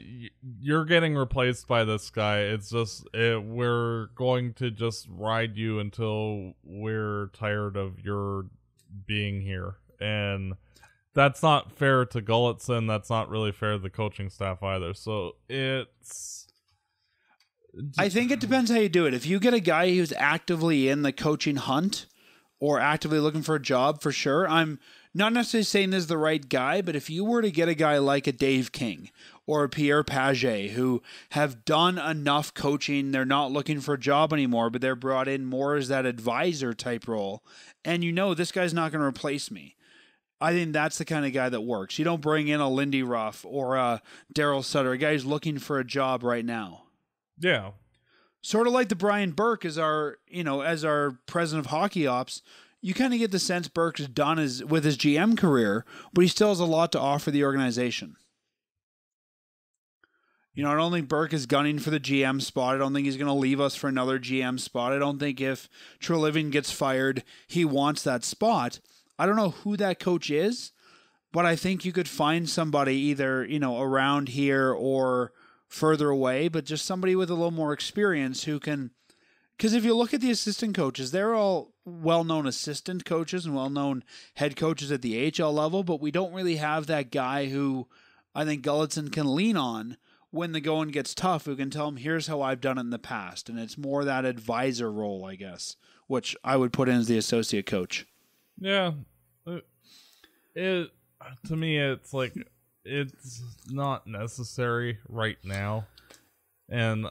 you're getting replaced by this guy. It's just it, we're going to just ride you until we're tired of your being here, and that's not fair to Gulutzan. That's not really fair to the coaching staff either. So it's I think it depends how you do it. If you get a guy who's actively in the coaching hunt or actively looking for a job, for sure. I'm not necessarily saying this is the right guy, but if you were to get a guy like a Dave King or a Pierre Pagé who have done enough coaching, they're not looking for a job anymore, but they're brought in more as that advisor type role, and you know this guy's not going to replace me. I think that's the kind of guy that works. You don't bring in a Lindy Ruff or a Darryl Sutter, a guy who's looking for a job right now yeah, sort of like the Brian Burke as our, you know, as our president of hockey ops. You kind of get the sense Burke's done his with his GM career, but he still has a lot to offer the organization. You know, I don't think Burke is gunning for the GM spot. I don't think he's going to leave us for another GM spot. I don't think if Treliving gets fired, he wants that spot. I don't know who that coach is, but I think you could find somebody either, you know, around here or further away, but just somebody with a little more experience who can. Because if you look at the assistant coaches, they're all well known assistant coaches and well known head coaches at the AHL level, but we don't really have that guy who I think Gulutzan can lean on when the going gets tough, who can tell him, here's how I've done it in the past. And it's more that advisor role, I guess, which I would put in as the associate coach. yeah. It, it to me, it's like it's not necessary right now, and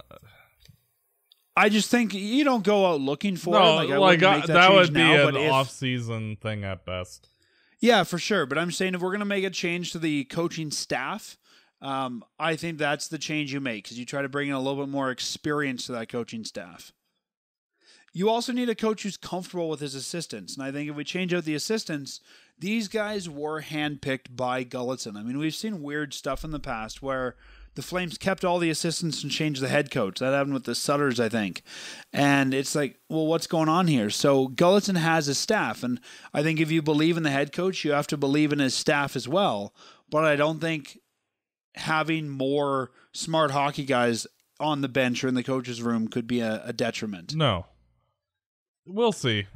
I just think you don't go out looking for no, it. Like, I like make that, that, would be now, an if- off-season thing at best. Yeah, for sure. But I'm saying if we're going to make a change to the coaching staff, um, I think that's the change you make because you try to bring in a little bit more experience to that coaching staff. You also need a coach who's comfortable with his assistants. And I think if we change out the assistants, these guys were handpicked by Gulutzan. I mean, we've seen weird stuff in the past where the Flames kept all the assistants and changed the head coach. That happened with the Sutters, I think. And it's like, well, what's going on here? So Gulutzan has his staff. And I think if you believe in the head coach, you have to believe in his staff as well. But I don't think having more smart hockey guys on the bench or in the coach's room could be a, a detriment. No, we'll see.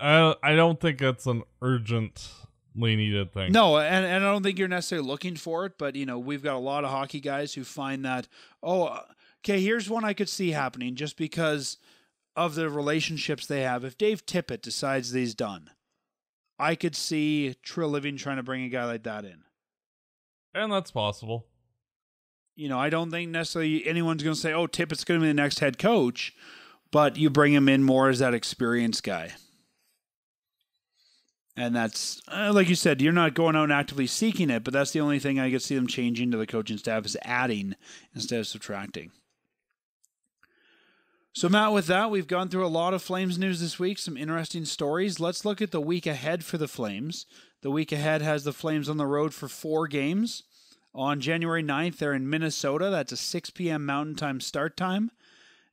I I don't think it's an urgently needed thing. No, and, and I don't think you're necessarily looking for it, but you know, we've got a lot of hockey guys who find that, oh, uh, okay, here's one I could see happening just because of the relationships they have. If Dave Tippett decides that he's done, I could see Treliving trying to bring a guy like that in. and that's possible. You know, I don't think necessarily anyone's going to say, oh, Tippett's going to be the next head coach, but you bring him in more as that experienced guy. And that's, uh, like you said, you're not going out and actively seeking it, but that's the only thing I could see them changing to the coaching staff is adding instead of subtracting. So, Matt, with that, we've gone through a lot of Flames news this week, some interesting stories. Let's look at the week ahead for the Flames. The week ahead has the Flames on the road for four games. On January 9th, they're in Minnesota. That's a 6 p.m. Mountain Time start time.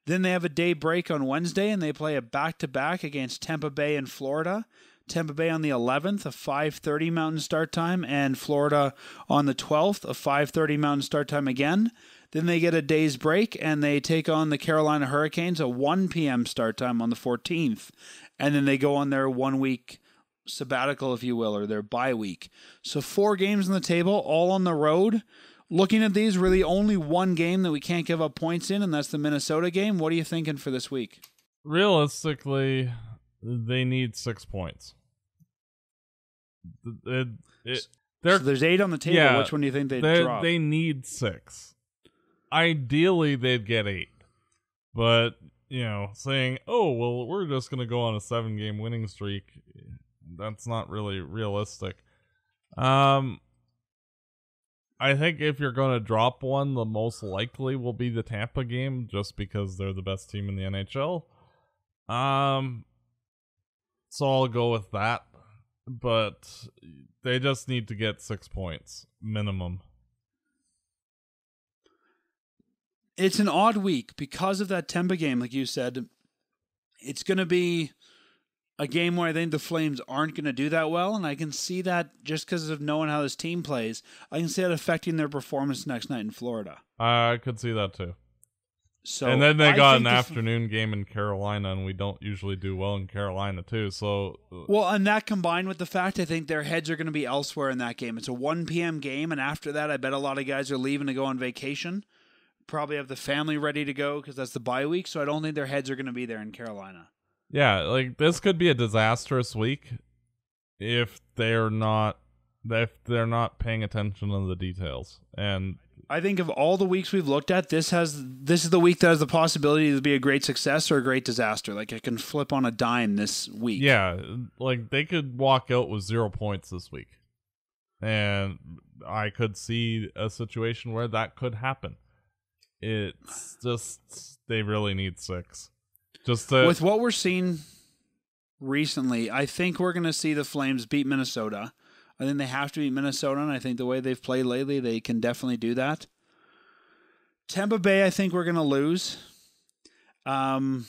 Then they have a day break on Wednesday, and they play a back-to-back against Tampa Bay in Florida. Tampa Bay on the 11th, a 5:30 Mountain start time, and Florida on the 12th, a 5:30 Mountain start time again. Then they get a day's break, and they take on the Carolina Hurricanes, a 1 p.m. start time on the 14th, and then they go on their one-week sabbatical, if you will, or their bye week. So four games on the table, all on the road. Looking at these, really only one game that we can't give up points in, and that's the Minnesota game. What are you thinking for this week? Realistically, they need six points. It, it, So there's eight on the table. Yeah, Which one do you think they they drop? they need six. Ideally, they'd get eight, but you know, saying, "Oh, well, we're just gonna go on a seven-game winning streak," that's not really realistic. Um, I think if you're going to drop one, the most likely will be the Tampa game, just because they're the best team in the NHL. Um, so I'll go with that. But they just need to get six points minimum. It's an odd week because of that Tampa game, like you said. It's going to be a game where I think the Flames aren't going to do that well, and I can see that just because of knowing how this team plays, I can see that affecting their performance next night in Florida. I could see that too. So and then they I got an think the F- afternoon game in Carolina, and we don't usually do well in Carolina too. So uh, Well, and that combined with the fact I think their heads are going to be elsewhere in that game. It's a 1 p.m. game, and after that, I bet a lot of guys are leaving to go on vacation. Probably have the family ready to go because that's the bye week. So I don't think their heads are going to be there in Carolina. yeah, like this could be a disastrous week if they're not if they're not paying attention to the details. And I think of all the weeks we've looked at, this has this is the week that has the possibility to be a great success or a great disaster. Like it can flip on a dime this week. yeah, like they could walk out with zero points this week, and I could see a situation where that could happen. It's just they really need six. Just to, With what we're seeing recently, I think we're going to see the Flames beat Minnesota. I think they have to beat Minnesota, and I think the way they've played lately, they can definitely do that. Tampa Bay, I think we're going to lose. Um,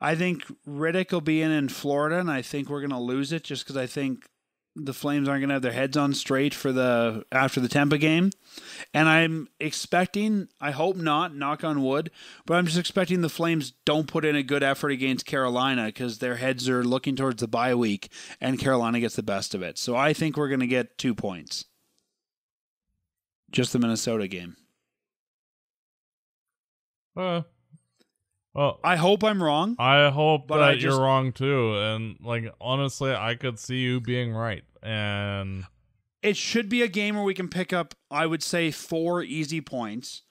I think Rittich will be in in Florida, and I think we're going to lose it just because I think the Flames aren't going to have their heads on straight for the after the Tampa game. And I'm expecting, I hope not, knock on wood, but I'm just expecting the Flames don't put in a good effort against Carolina because their heads are looking towards the bye week and Carolina gets the best of it. So I think we're going to get two points. Just the Minnesota game. uh, well, I hope I'm wrong. I hope But that I you're wrong too. And like honestly, I could see you being right. And It should be a game where we can pick up, I would say, four easy points.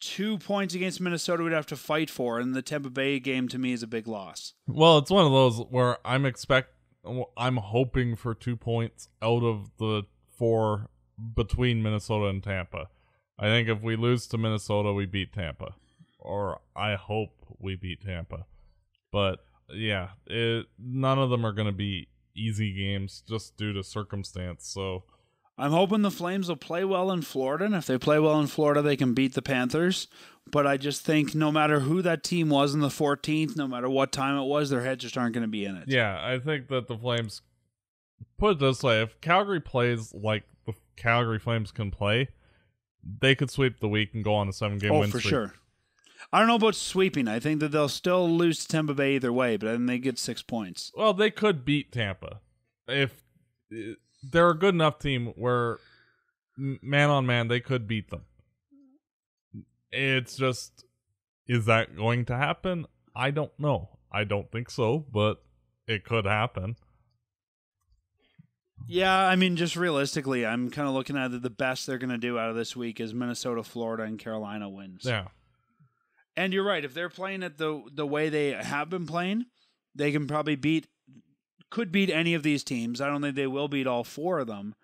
Two points against Minnesota we'd have to fight for, and the Tampa Bay game to me is a big loss. well, it's one of those where I'm expect I'm hoping for two points out of the four between Minnesota and Tampa. I think if we lose to Minnesota, we beat Tampa, or I hope we beat Tampa. But yeah, it, none of them are going to be easy games just due to circumstance. So I'm hoping the Flames will play well in Florida, and if they play well in Florida, they can beat the Panthers. But I just think no matter who that team was in the 14th, no matter what time it was, their heads just aren't going to be in it. Yeah, I think that the Flames put it this way, if Calgary plays like the Calgary Flames can play, they could sweep the week and go on a seven game oh, win for streak. sure. I don't know about sweeping. I think that they'll still lose to Tampa Bay either way, but then they get six points. Well, they could beat Tampa if they're a good enough team where man on man they could beat them. It's just is that going to happen? I don't know. I don't think so, but it could happen. Yeah, I mean, just realistically, I'm kind of looking at it, the best they're going to do out of this week is Minnesota, Florida, and Carolina wins. Yeah. And you're right. If they're playing it the the way they have been playing, they can probably beat, could beat any of these teams. I don't think they will beat all four of them.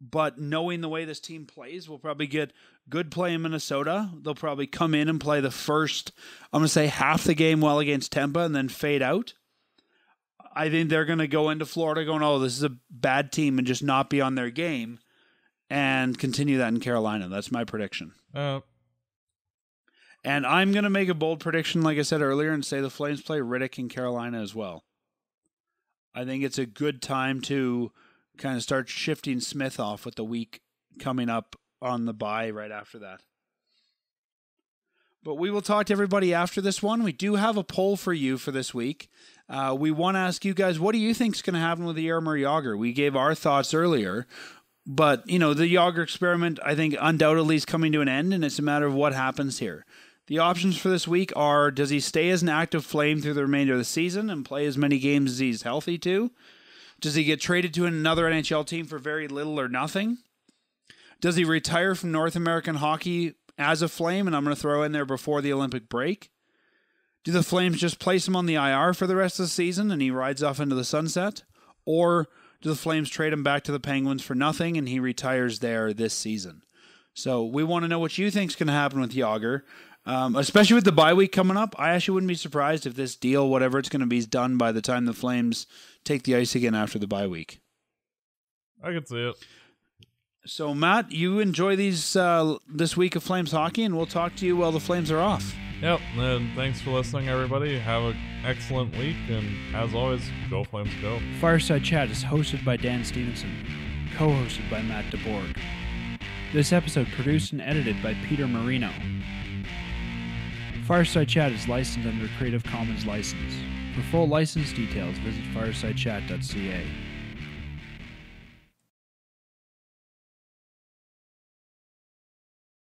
But knowing the way this team plays, we'll probably get good play in Minnesota. They'll probably come in and play the first, I'm going to say half the game well against Tampa and then fade out. I think they're going to go into Florida going, oh, this is a bad team and just not be on their game and continue that in Carolina. That's my prediction. Uh, And I'm going to make a bold prediction, like I said earlier, and say the Flames play Rittich in Carolina as well. I think it's a good time to kind of start shifting Smith off with the week coming up on the bye right after that. But we will talk to everybody after this one. We do have a poll for you for this week. Uh, we want to ask you guys, what do you think is going to happen with Jaromir Jagr? We gave our thoughts earlier, but you know the Jagr experiment, I think, undoubtedly is coming to an end, and it's a matter of what happens here. The options for this week are: Does he stay as an active flame through the remainder of the season and play as many games as he's healthy to? Does he get traded to another NHL team for very little or nothing? Does he retire from North American hockey as a flame? And I'm going to throw in there before the Olympic break. Do the Flames just place him on the IR for the rest of the season and he rides off into the sunset? Or do the Flames trade him back to the Penguins for nothing and he retires there this season? So we want to know what you think's going to happen with Jagr, um, especially with the bye week coming up. I actually wouldn't be surprised if this deal, whatever it's going to be, is done by the time the Flames take the ice again after the bye week. I can see it. So Matt, you enjoy these uh, this week of Flames hockey, and we'll talk to you while the Flames are off. Yep, and thanks for listening, everybody. Have an excellent week, and as always, go Flames, go. Fireside Chat is hosted by Dan Stevenson, co hosted by Matt DeBorg. This episode produced and edited by Peter Marino. Fireside Chat is licensed under a Creative Commons license. For full license details, visit firesidechat.ca.